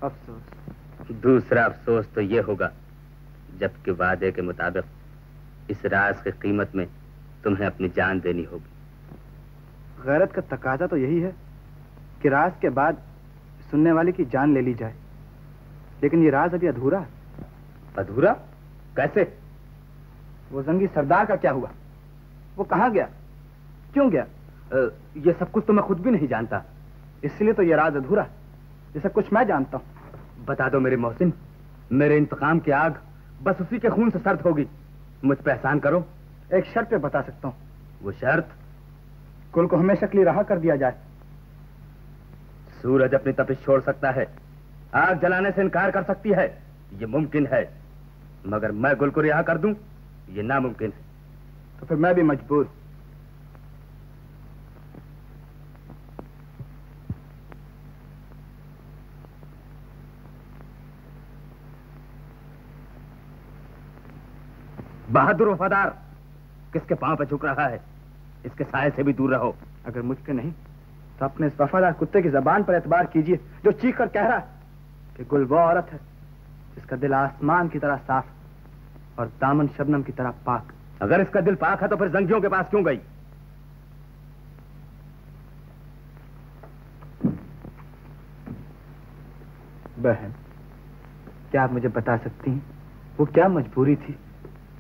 अफसोस। दूसरा अफसोस तो ये होगा जबकि वादे के मुताबिक इस राज की कीमत में तुम्हें अपनी जान देनी होगी। गैरत का तकाजा तो यही है कि राज के बाद सुनने वाले की जान ले ली जाए। लेकिन ये राज अभी अधूरा है। अधूरा? कैसे? वो जंगी सरदार का क्या हुआ? वो कहाँ गया? क्यों गया? अ, ये सब कुछ तो मैं खुद भी नहीं जानता। इसलिए तो ये राज अधूरा है कुछ मैं जानता हूँ। बता दो मेरे मोहसिन मेरे इंतकाम की आग बस उसी के खून से सर्द होगी। मुझ पे एहसान करो। एक शर्त पे बता सकता हूँ। वो शर्त? कुल को हमेशा के लिए रहा कर दिया जाए। सूरज अपनी तपिश छोड़ सकता है। आग जलाने से इनकार कर सकती है। ये मुमकिन है। मगर मैं गुल को रिहा कर दूँ ये नामुमकिन है। तो फिर मैं भी मजबूर बहादुर वफादार। किसके पाँव पे झुक रहा है? इसके साय से भी दूर रहो। अगर मुझ पे नहीं तो अपने इस वफादार कुत्ते की जबान पर एतबार कीजिए, जो चीख कर कह रहा है कि गुल वो औरत है, जिसका दिल आसमान की तरह साफ़ और दामन शबनम की तरह पाक। अगर इसका दिल पाक है तो फिर जंगियों के पास क्यों गई? बहन, क्या आप मुझे बता सकती हैं? वो क्या मजबूरी थी?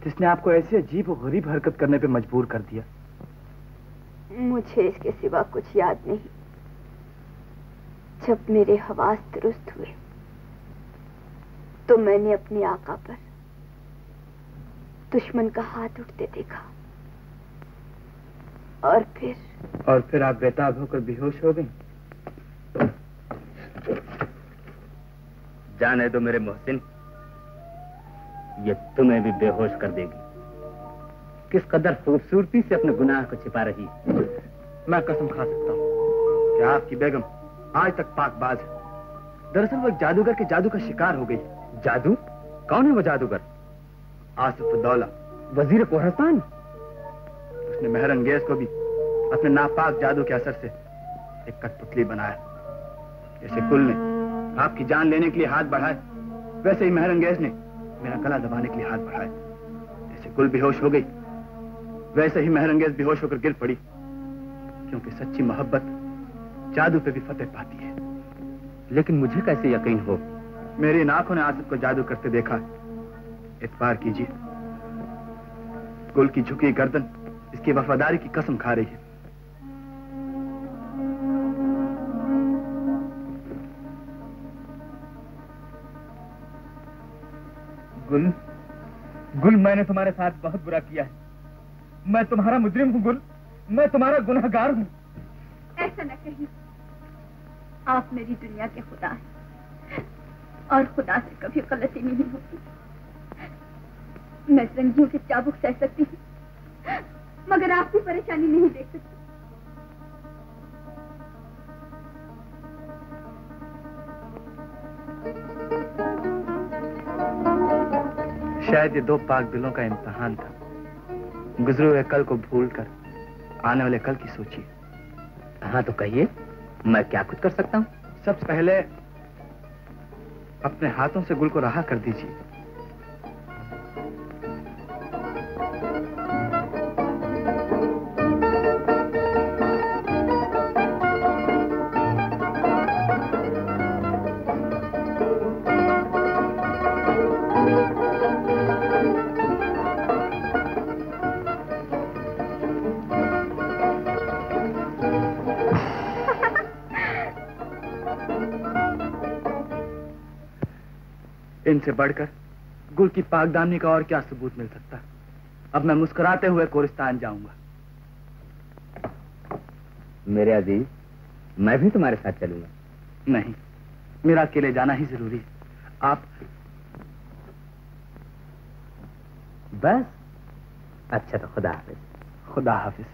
जिसने आपको ऐसी अजीब और गरीब हरकत करने पे मजबूर कर दिया। मुझे इसके सिवा कुछ याद नहीं। जब मेरे हवास दुरुस्त हुए तो मैंने अपने आका पर दुश्मन का हाथ उठते देखा। और फिर और फिर आप बेताब होकर बेहोश हो गई। जाने दो मेरे मोहसिन। ये तुम्हें भी बेहोश कर देगी। किस कदर खूबसूरती से अपने गुनाह को छिपा रही मैं कसम खा सकता हूँ कि आपकी बेगम आज तक पाकबाज है। दरअसल वो जादूगर के जादू का शिकार हो गई जादू? कौन है वो जादूगर? आसिफ दौला वज़ीर कोहरस्तान उसने मेहर अंगेज को भी अपने नापाक जादू के असर से एक कठपुतली बनाया। जैसे कुल ने आपकी जान लेने के लिए हाथ बढ़ाए, वैसे ही मेहर अंगेज ने मेरा गला दबाने के लिए हाथ बढ़ाए। जैसे कुल बेहोश हो गई, वैसे ही मेहर अंगेज बेहोश होकर गिर पड़ी। क्योंकि सच्ची मोहब्बत जादू पे भी फतेह पाती है। लेकिन मुझे कैसे यकीन हो? मेरी इन आँखों ने आसिफ को जादू करते देखा। इतबार कीजिए। गुल की झुकी गर्दन, इसकी वफादारी की कसम खा रही है। गुल। गुल मैंने तुम्हारे साथ बहुत बुरा किया है। मैं तुम्हारा मुजरिम हूँ, गुल। मैं तुम्हारा गुनहगार हूँ। ऐसा न कहिए। आप मेरी दुनिया के खुदा हैं। और खुदा से कभी गलती नहीं होती। मैं जंगियों के चाबुक सह सकती हूँ। मगर आपकी परेशानी नहीं देख सकती। शायद ये दो पाक दिलों का इम्तहान था। गुजरे हुए कल को भूल कर आने वाले कल की सोचिए। हाँ तो कहिए, मैं क्या कुछ कर सकता हूँ? सबसे पहले अपने हाथों से गुल को रहा कर दीजिए। इनसे बढ़कर गुल की पागदानी का और क्या सबूत मिल सकता? अब मैं मुस्कुराते हुए कोरिस्तान जाऊँगा। मेरे अज़ीज़ मैं भी तुम्हारे साथ चलूँगा। नहीं मेरा अकेले जाना ही ज़रूरी है। आप बस। अच्छा तो खुदा हाफिज। खुदा हाफिज।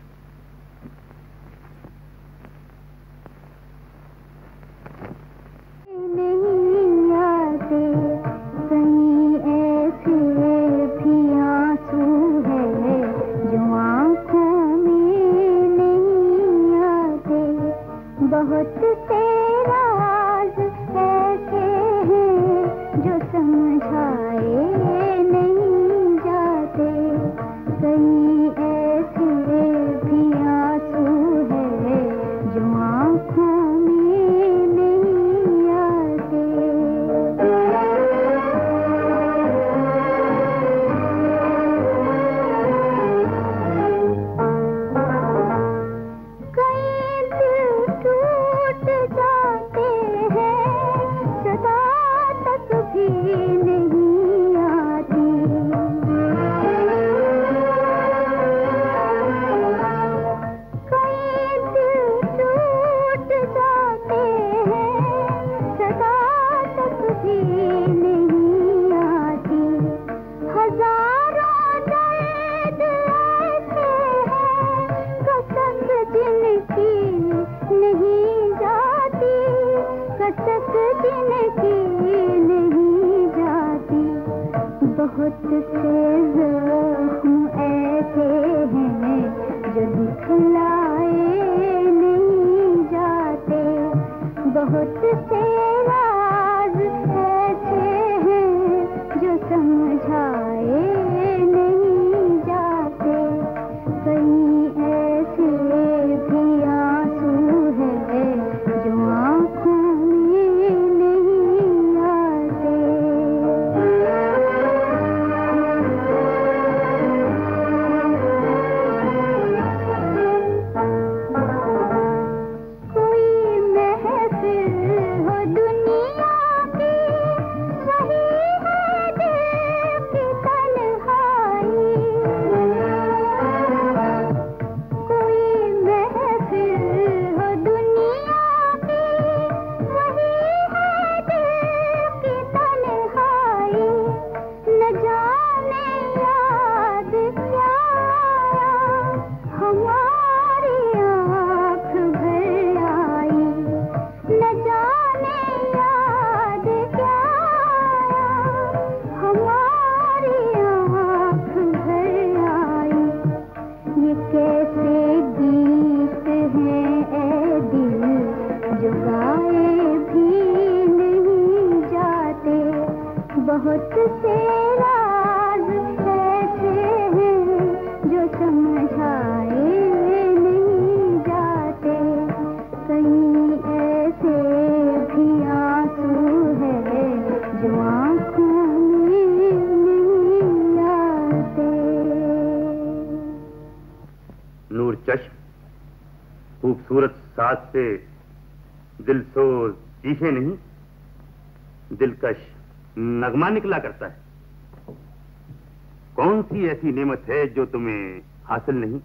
कौन सी ऐसी नेमत है जो तुम्हें हासिल नहीं।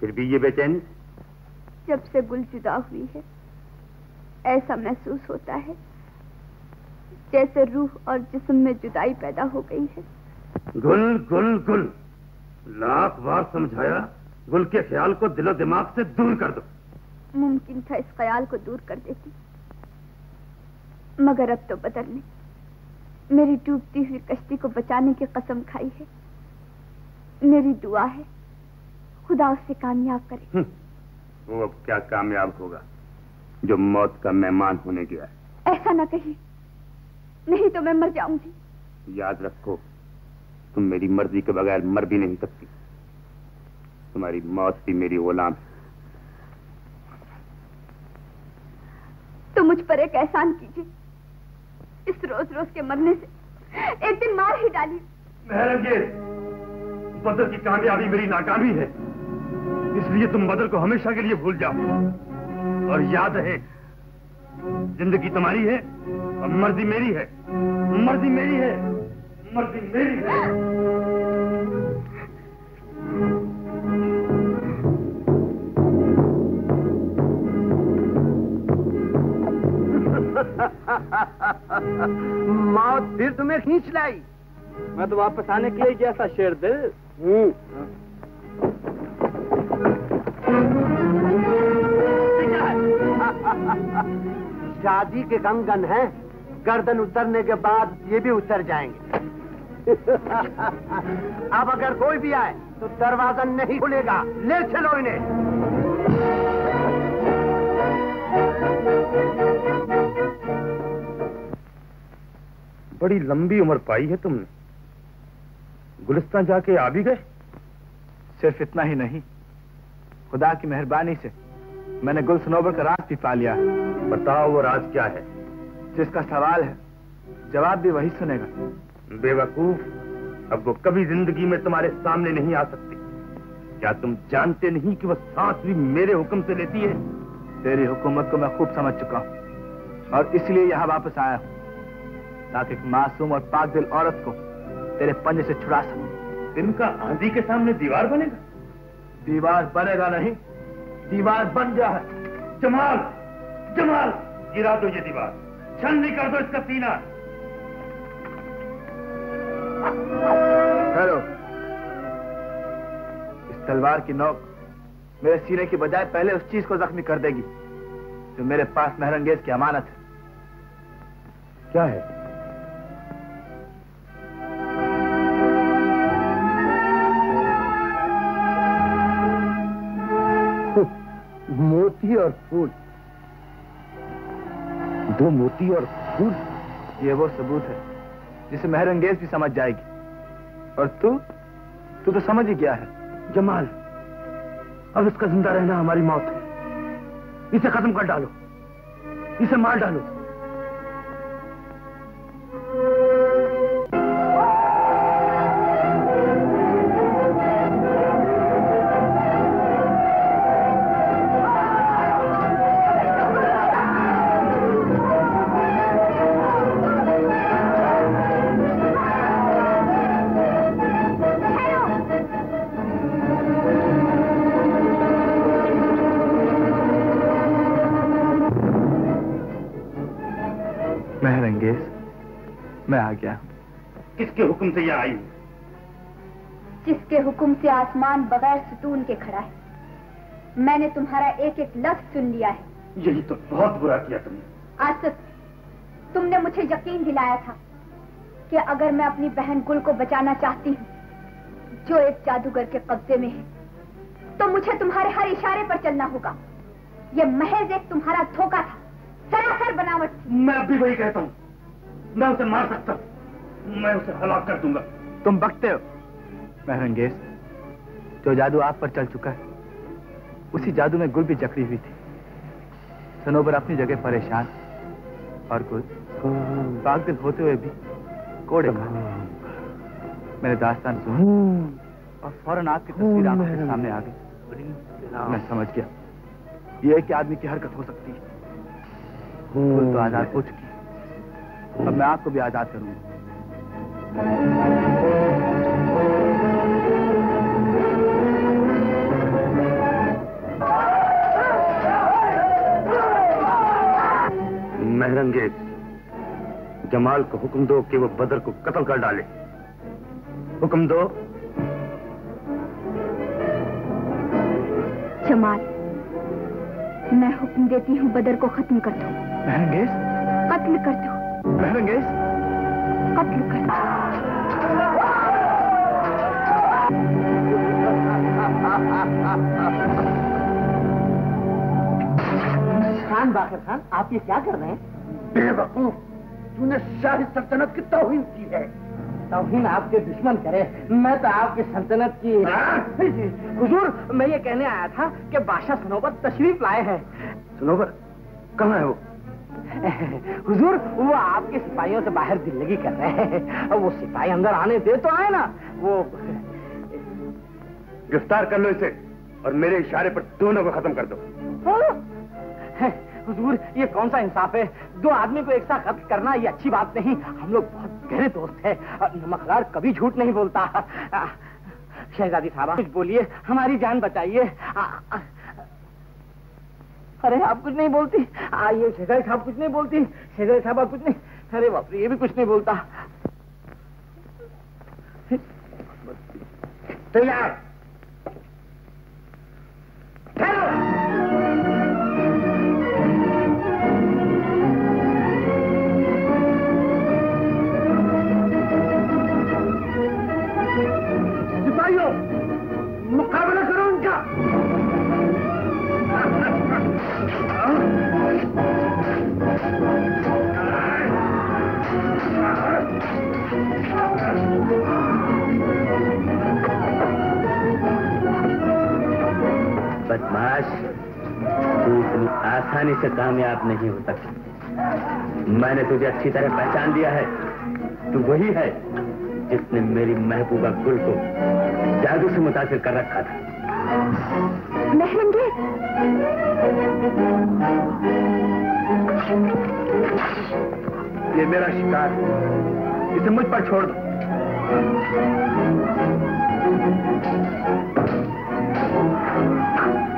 फिर भी ये बेचैनी? जब से गुल जुदा हुई है ऐसा महसूस होता है जैसे रूह और जिस्म में जुदाई पैदा हो गई है। गुल गुल गुल लाख बार समझाया गुल के ख्याल को दिलो दिमाग से दूर कर दो। मुमकिन था इस ख्याल को दूर कर देती। मगर अब तो बदर ने मेरी डूबती हुई कश्ती को बचाने की कसम खाई है। मेरी दुआ है खुदा उससे कामयाब करे। हम्म, वो अब क्या कामयाब होगा जो मौत का मेहमान होने गया है? ऐसा ना कहिए। नहीं तो मैं मर जाऊँगी। याद रखो तुम मेरी मर्ज़ी के बगैर मर भी नहीं सकती। तुम्हारी मौत भी मेरी गुलाम है। तो मुझ पर एक एहसान कीजिए। इस रोज रोज के मरने से एक दिन मार ही डाली। बदर बदल की कामयाबी मेरी नाकामी है। इसलिए तुम बदर को हमेशा के लिए भूल जाओ। और याद रहे, ज़िंदगी तुम्हारी है और मर्ज़ी मेरी है। मर्ज़ी मेरी है, मर्ज़ी मेरी है। मौत फिर तुम्हें खींच लाई। मैं तो वापस आने के लिए था शेर दिल शादी के कंगन है, गर्दन उतरने के बाद ये भी उतर जाएँगे। अब अगर कोई भी आए तो दरवाज़ा नहीं खुलेगा। ले चलो इन्हें। बड़ी लंबी उम्र पाई है तुमने। गुलिस्तान जाके आ भी गए? सिर्फ़ इतना ही नहीं। खुदा की मेहरबानी से मैंने गुल सनोबर का राज भी पा लिया है। बताओ वो राज क्या है? जिसका सवाल है जवाब भी वही सुनेगा। बेवकूफ़ अब वो कभी ज़िंदगी में तुम्हारे सामने नहीं आ सकती। क्या तुम जानते नहीं कि वो सांस भी मेरे हुक्म से लेती है? तेरी हुकूमत को मैं खूब समझ चुका हूँ और इसलिए यहाँ वापस आया हूँ। ताकि एक मासूम और पाक दिल औरत को तेरे पंजे से छुड़ा सकूँ। दिन का आंधी के सामने दीवार बनेगा? दीवार बनेगा नहीं दीवार बन गया है। जमाल जमाल गिरा दो ये दीवार। छलनी कर दो इसका सीना। हेलो। इस तलवार की नोक मेरे सीने की बजाय पहले उस चीज़ को जख्मी कर देगी जो मेरे पास महरंगेज की अमानत है। क्या है? मोती और फूल। दो मोती और फूल। ये वो सबूत है, जिसे महरंगेज भी समझ जाएगी। और तू? तू तो समझ ही गया है। जमाल, अब इसका ज़िंदा रहना हमारी मौत है। इसे खत्म कर डालो। इसे मार डालो। से यह आई हूँ? जिसके हुक्म से आसमान बगैर सुतून के खड़ा है। मैंने तुम्हारा एक एक लफ्ज सुन लिया है। यही तो बहुत बुरा किया तुमने। आसिफ तुमने मुझे यकीन दिलाया था कि अगर मैं अपनी बहन गुल को बचाना चाहती हूँ जो एक जादूगर के कब्जे में है तो मुझे तुम्हारे हर इशारे पर चलना होगा। ये महज एक तुम्हारा धोखा था सरासर बनावट मैं भी वही कहता हूँ। मैं उसे मार सकता हूँ। मैं उसे हलाक कर दूँगा। तुम बकते हो महरंगेज जो जादू आप पर चल चुका है, उसी जादू में गुल भी जकड़ी हुई थी। सनोबर अपनी जगह परेशान और गुल पाक दिल होते हुए भी कोड़े खाने मैंने दास्तान सुनी। और फ़ौरन आपकी तस्वीर आँखों के सामने आ गई। मैं समझ गया। ये एक आदमी की हरकत हो सकती है। तो आज़ाद हो चुकी अब मैं आपको भी आज़ाद करूँगा। महरंगेज जमाल को हुक्म दो कि वो बदर को कत्ल कर डाले। हुक्म दो। जमाल मैं हुक्म देती हूँ बदर को खत्म कर दो। महरंगेज? कत्ल कर दो। महरंगेज? कत्ल कर। खान बाकर खान आप ये क्या कर रहे हैं? बेवकूफ़ तूने शाही सल्तनत की तोहिन की है। तोहिन आपके दुश्मन करे। मैं तो आपकी सल्तनत की हुजूर मैं ये कहने आया था कि बादशाह सनोबर तशरीफ़ लाए हैं। सनोबर कहाँ है वो? हुजूर, वो आपके सिपाहियों से बाहर दिल्लगी कर रहे हैं। अब वो सिपाही अंदर आने दे तो आए ना। वो गिरफ़्तार कर लो इसे और मेरे इशारे पर दोनों को खत्म कर दो। हुजूर, ये कौन सा इंसाफ है? दो आदमी को एक साथ कत्ल करना, ये अच्छी बात नहीं। हम लोग बहुत गहरे दोस्त हैं। नमकदार कभी झूठ नहीं बोलता। शहजादी साहब कुछ बोलिए, हमारी जान बताइए अरे, आप कुछ नहीं बोलती। आइए शेजा साहब कुछ नहीं बोलती। शेजा साहब आप कुछ नहीं। अरे बाप रे, ये भी कुछ नहीं बोलता। तैयार। तू आसानी से कामयाब नहीं हो सकती। मैंने तुझे अच्छी तरह पहचान लिया है। तू वही है जिसने मेरी महबूबा गुल को जादू से मुतासिर कर रखा था। ये मेरा शिकार है। इसे मुझ पर छोड़ दो। चलो चलिए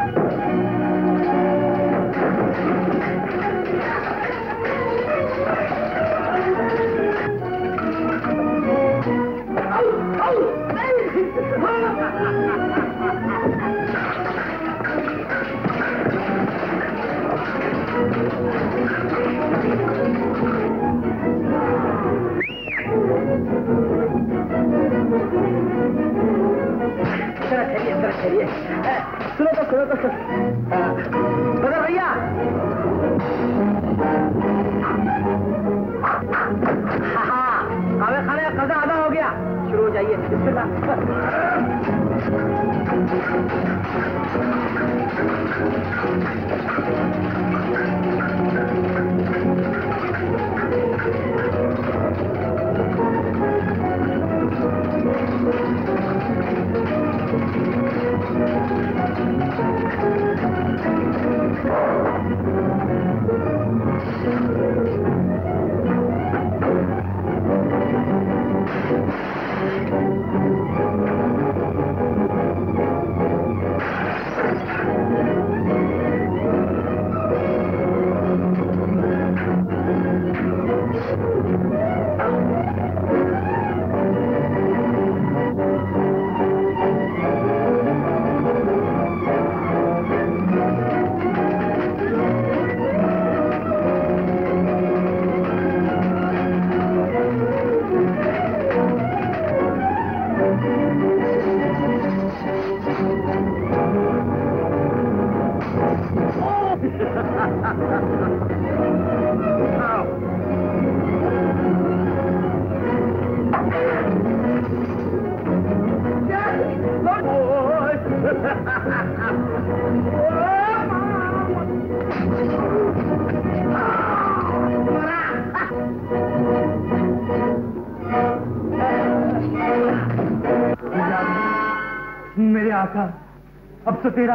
सुनो तो सुनो तो सुनो बदर भैया शुरू हो जाइए। बिस्मिल्लाह मेरे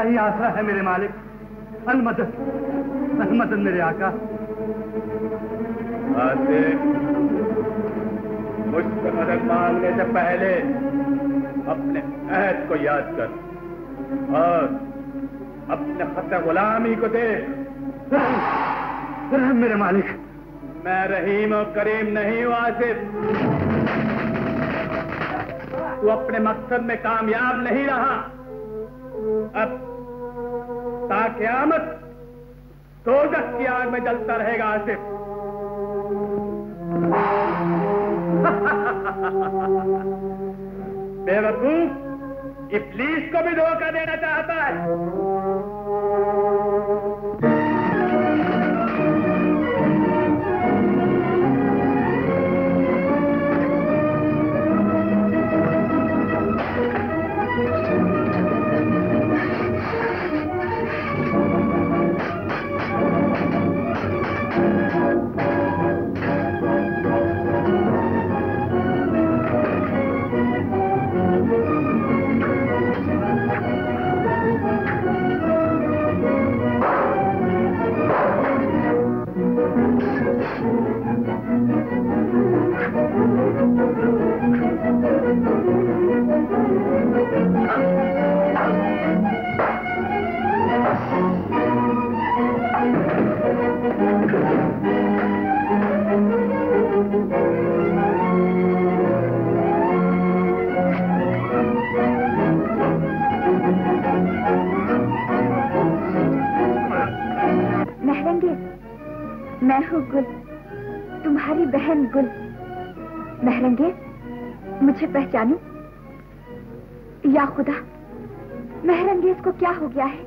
तेरा ही आसरा है मेरे मालिक। अलमदद अलमदद मेरे आका। आसिफ मुझसे मदद मांगने से पहले अपने अहद को याद कर और अपने खत गुलामी को दे रहम मेरे मालिक। मैं रहीम और करीम नहीं हूँ आसिफ। तू अपने मकसद में कामयाब नहीं रहा। अब ताकयामत दोजख की आग में जलता रहेगा आसिफ। बेवकूफ़, इब्लीस को भी धोखा देना चाहता है। मैं हूँ गुल। तुम्हारी बहन गुल। महरंगे, मुझे पहचानो। या खुदा महरंगेज को क्या हो गया है?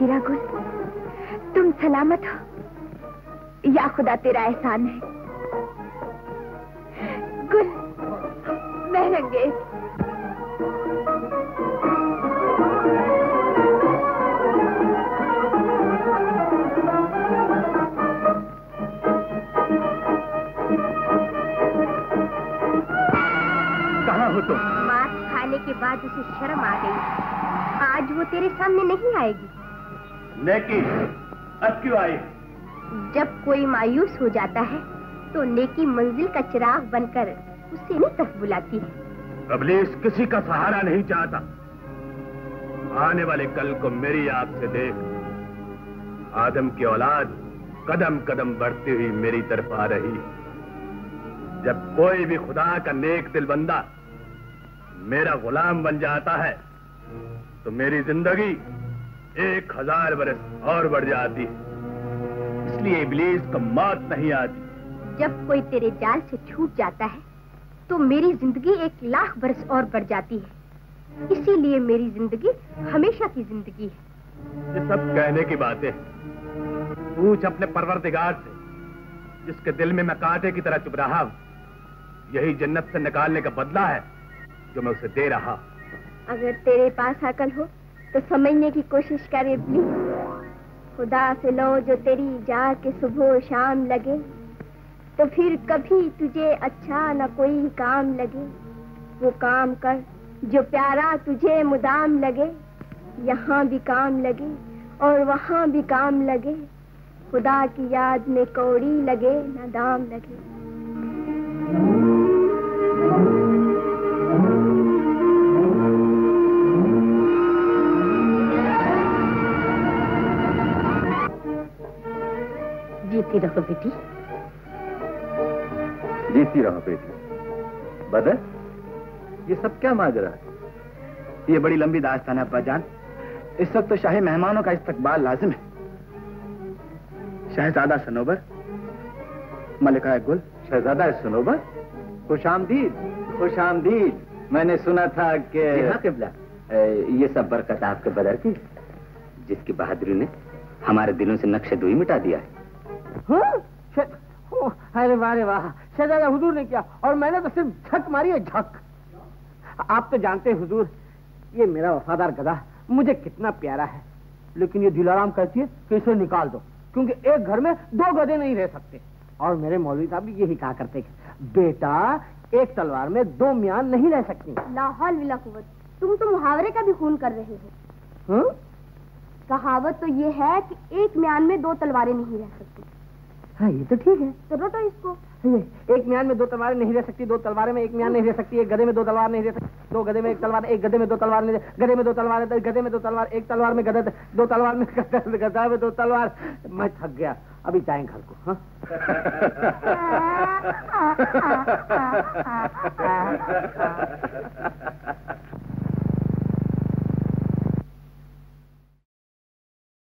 प्यारी गुल तुम सलामत हो। या खुदा तेरा एहसान है। गुल महरंगेज कहाँ हो तुम? मांस खाने के बाद उसे शर्म आ गई। आज वो तेरे सामने नहीं आएगी। नेकी अब क्यों आई। जब कोई मायूस हो जाता है तो नेकी मंजिल का चिराग बनकर उसे नहीं तक बुलाती है। अबलीस किसी का सहारा नहीं चाहता। आने वाले कल को मेरी आँख से देख आदम की औलाद कदम कदम बढ़ती हुई मेरी तरफ़ आ रही जब कोई भी खुदा का नेक दिल बंदा मेरा गुलाम बन जाता है तो मेरी ज़िंदगी एक हज़ार बरस और बढ़ जाती। है इसलिए इबलीस को मौत नहीं आती। जब कोई तेरे जाल से छूट जाता है तो मेरी ज़िंदगी एक लाख बरस और बढ़ जाती है। इसीलिए मेरी ज़िंदगी हमेशा की ज़िंदगी है। ये सब कहने की बातें हैं। पूछ अपने परवरदिगार से जिसके दिल में मैं कांटे की तरह चुप रहा हूँ। यही जन्नत से निकालने का बदला है जो मैं उसे दे रहा अगर तेरे पास अकल हो तो समझने की कोशिश करे प्लीज़ खुदा से लो जो तेरी जा के सुबह शाम लगे तो फिर कभी तुझे अच्छा न कोई काम लगे। वो काम कर जो प्यारा तुझे मुदाम लगे, यहाँ भी काम लगे और वहाँ भी काम लगे। खुदा की याद में कौड़ी लगे, न दाम लगे। जीती रहो बेटी? जीती रहो बेटी। बदर ये सब क्या माजरा है? ये बड़ी लंबी दास्तान है अब्बा जान इस वक्त तो शाही मेहमानों का इस्तकबाल लाजिम है। शहजादा सनोबर मलिका गुल शहजादा सनोबर खुश आमदीद खुश आमदीद मैंने सुना था कि हाँ किबला? ये सब बरकत आपके बदर की जिसकी बहादुरी ने हमारे दिलों से नक्शे दुई मिटा दिया है। हाँ? अरे वाह रे वाह। शहजादा हुजूर ने किया और मैंने तो सिर्फ़ झक मारी है झक। आप तो जानते हैं हुजूर ये मेरा वफादार गधा मुझे कितना प्यारा है। लेकिन ये दिलाराम कहती है कि इसे निकाल दो क्योंकि एक घर में दो गधे नहीं रह सकते। और मेरे मौलवी साहब भी यही कहा करते हैं बेटा एक तलवार में दो म्यान नहीं रह सकती। लाहौल विला कुवत तुम तो मुहावरे का भी खून कर रहे हो। हाँ? कहावत तो ये है कि एक म्यान में दो तलवारें नहीं रह सकती। हाँ ये तो ठीक है तो रोटो इसको एक म्यान में दो तलवारें नहीं रह सकती दो तलवारें में एक म्यान नहीं रह सकती एक गधे में दो तलवार नहीं रह सकती दो गधे में एक तलवार एक गधे में दो तलवार नहीं गधे में दो तलवार गधे में दो तलवार एक तलवार में गधा दो तलवार में गधा गधा में दो तलवार मैं थक गया अभी जाए घर को हाँ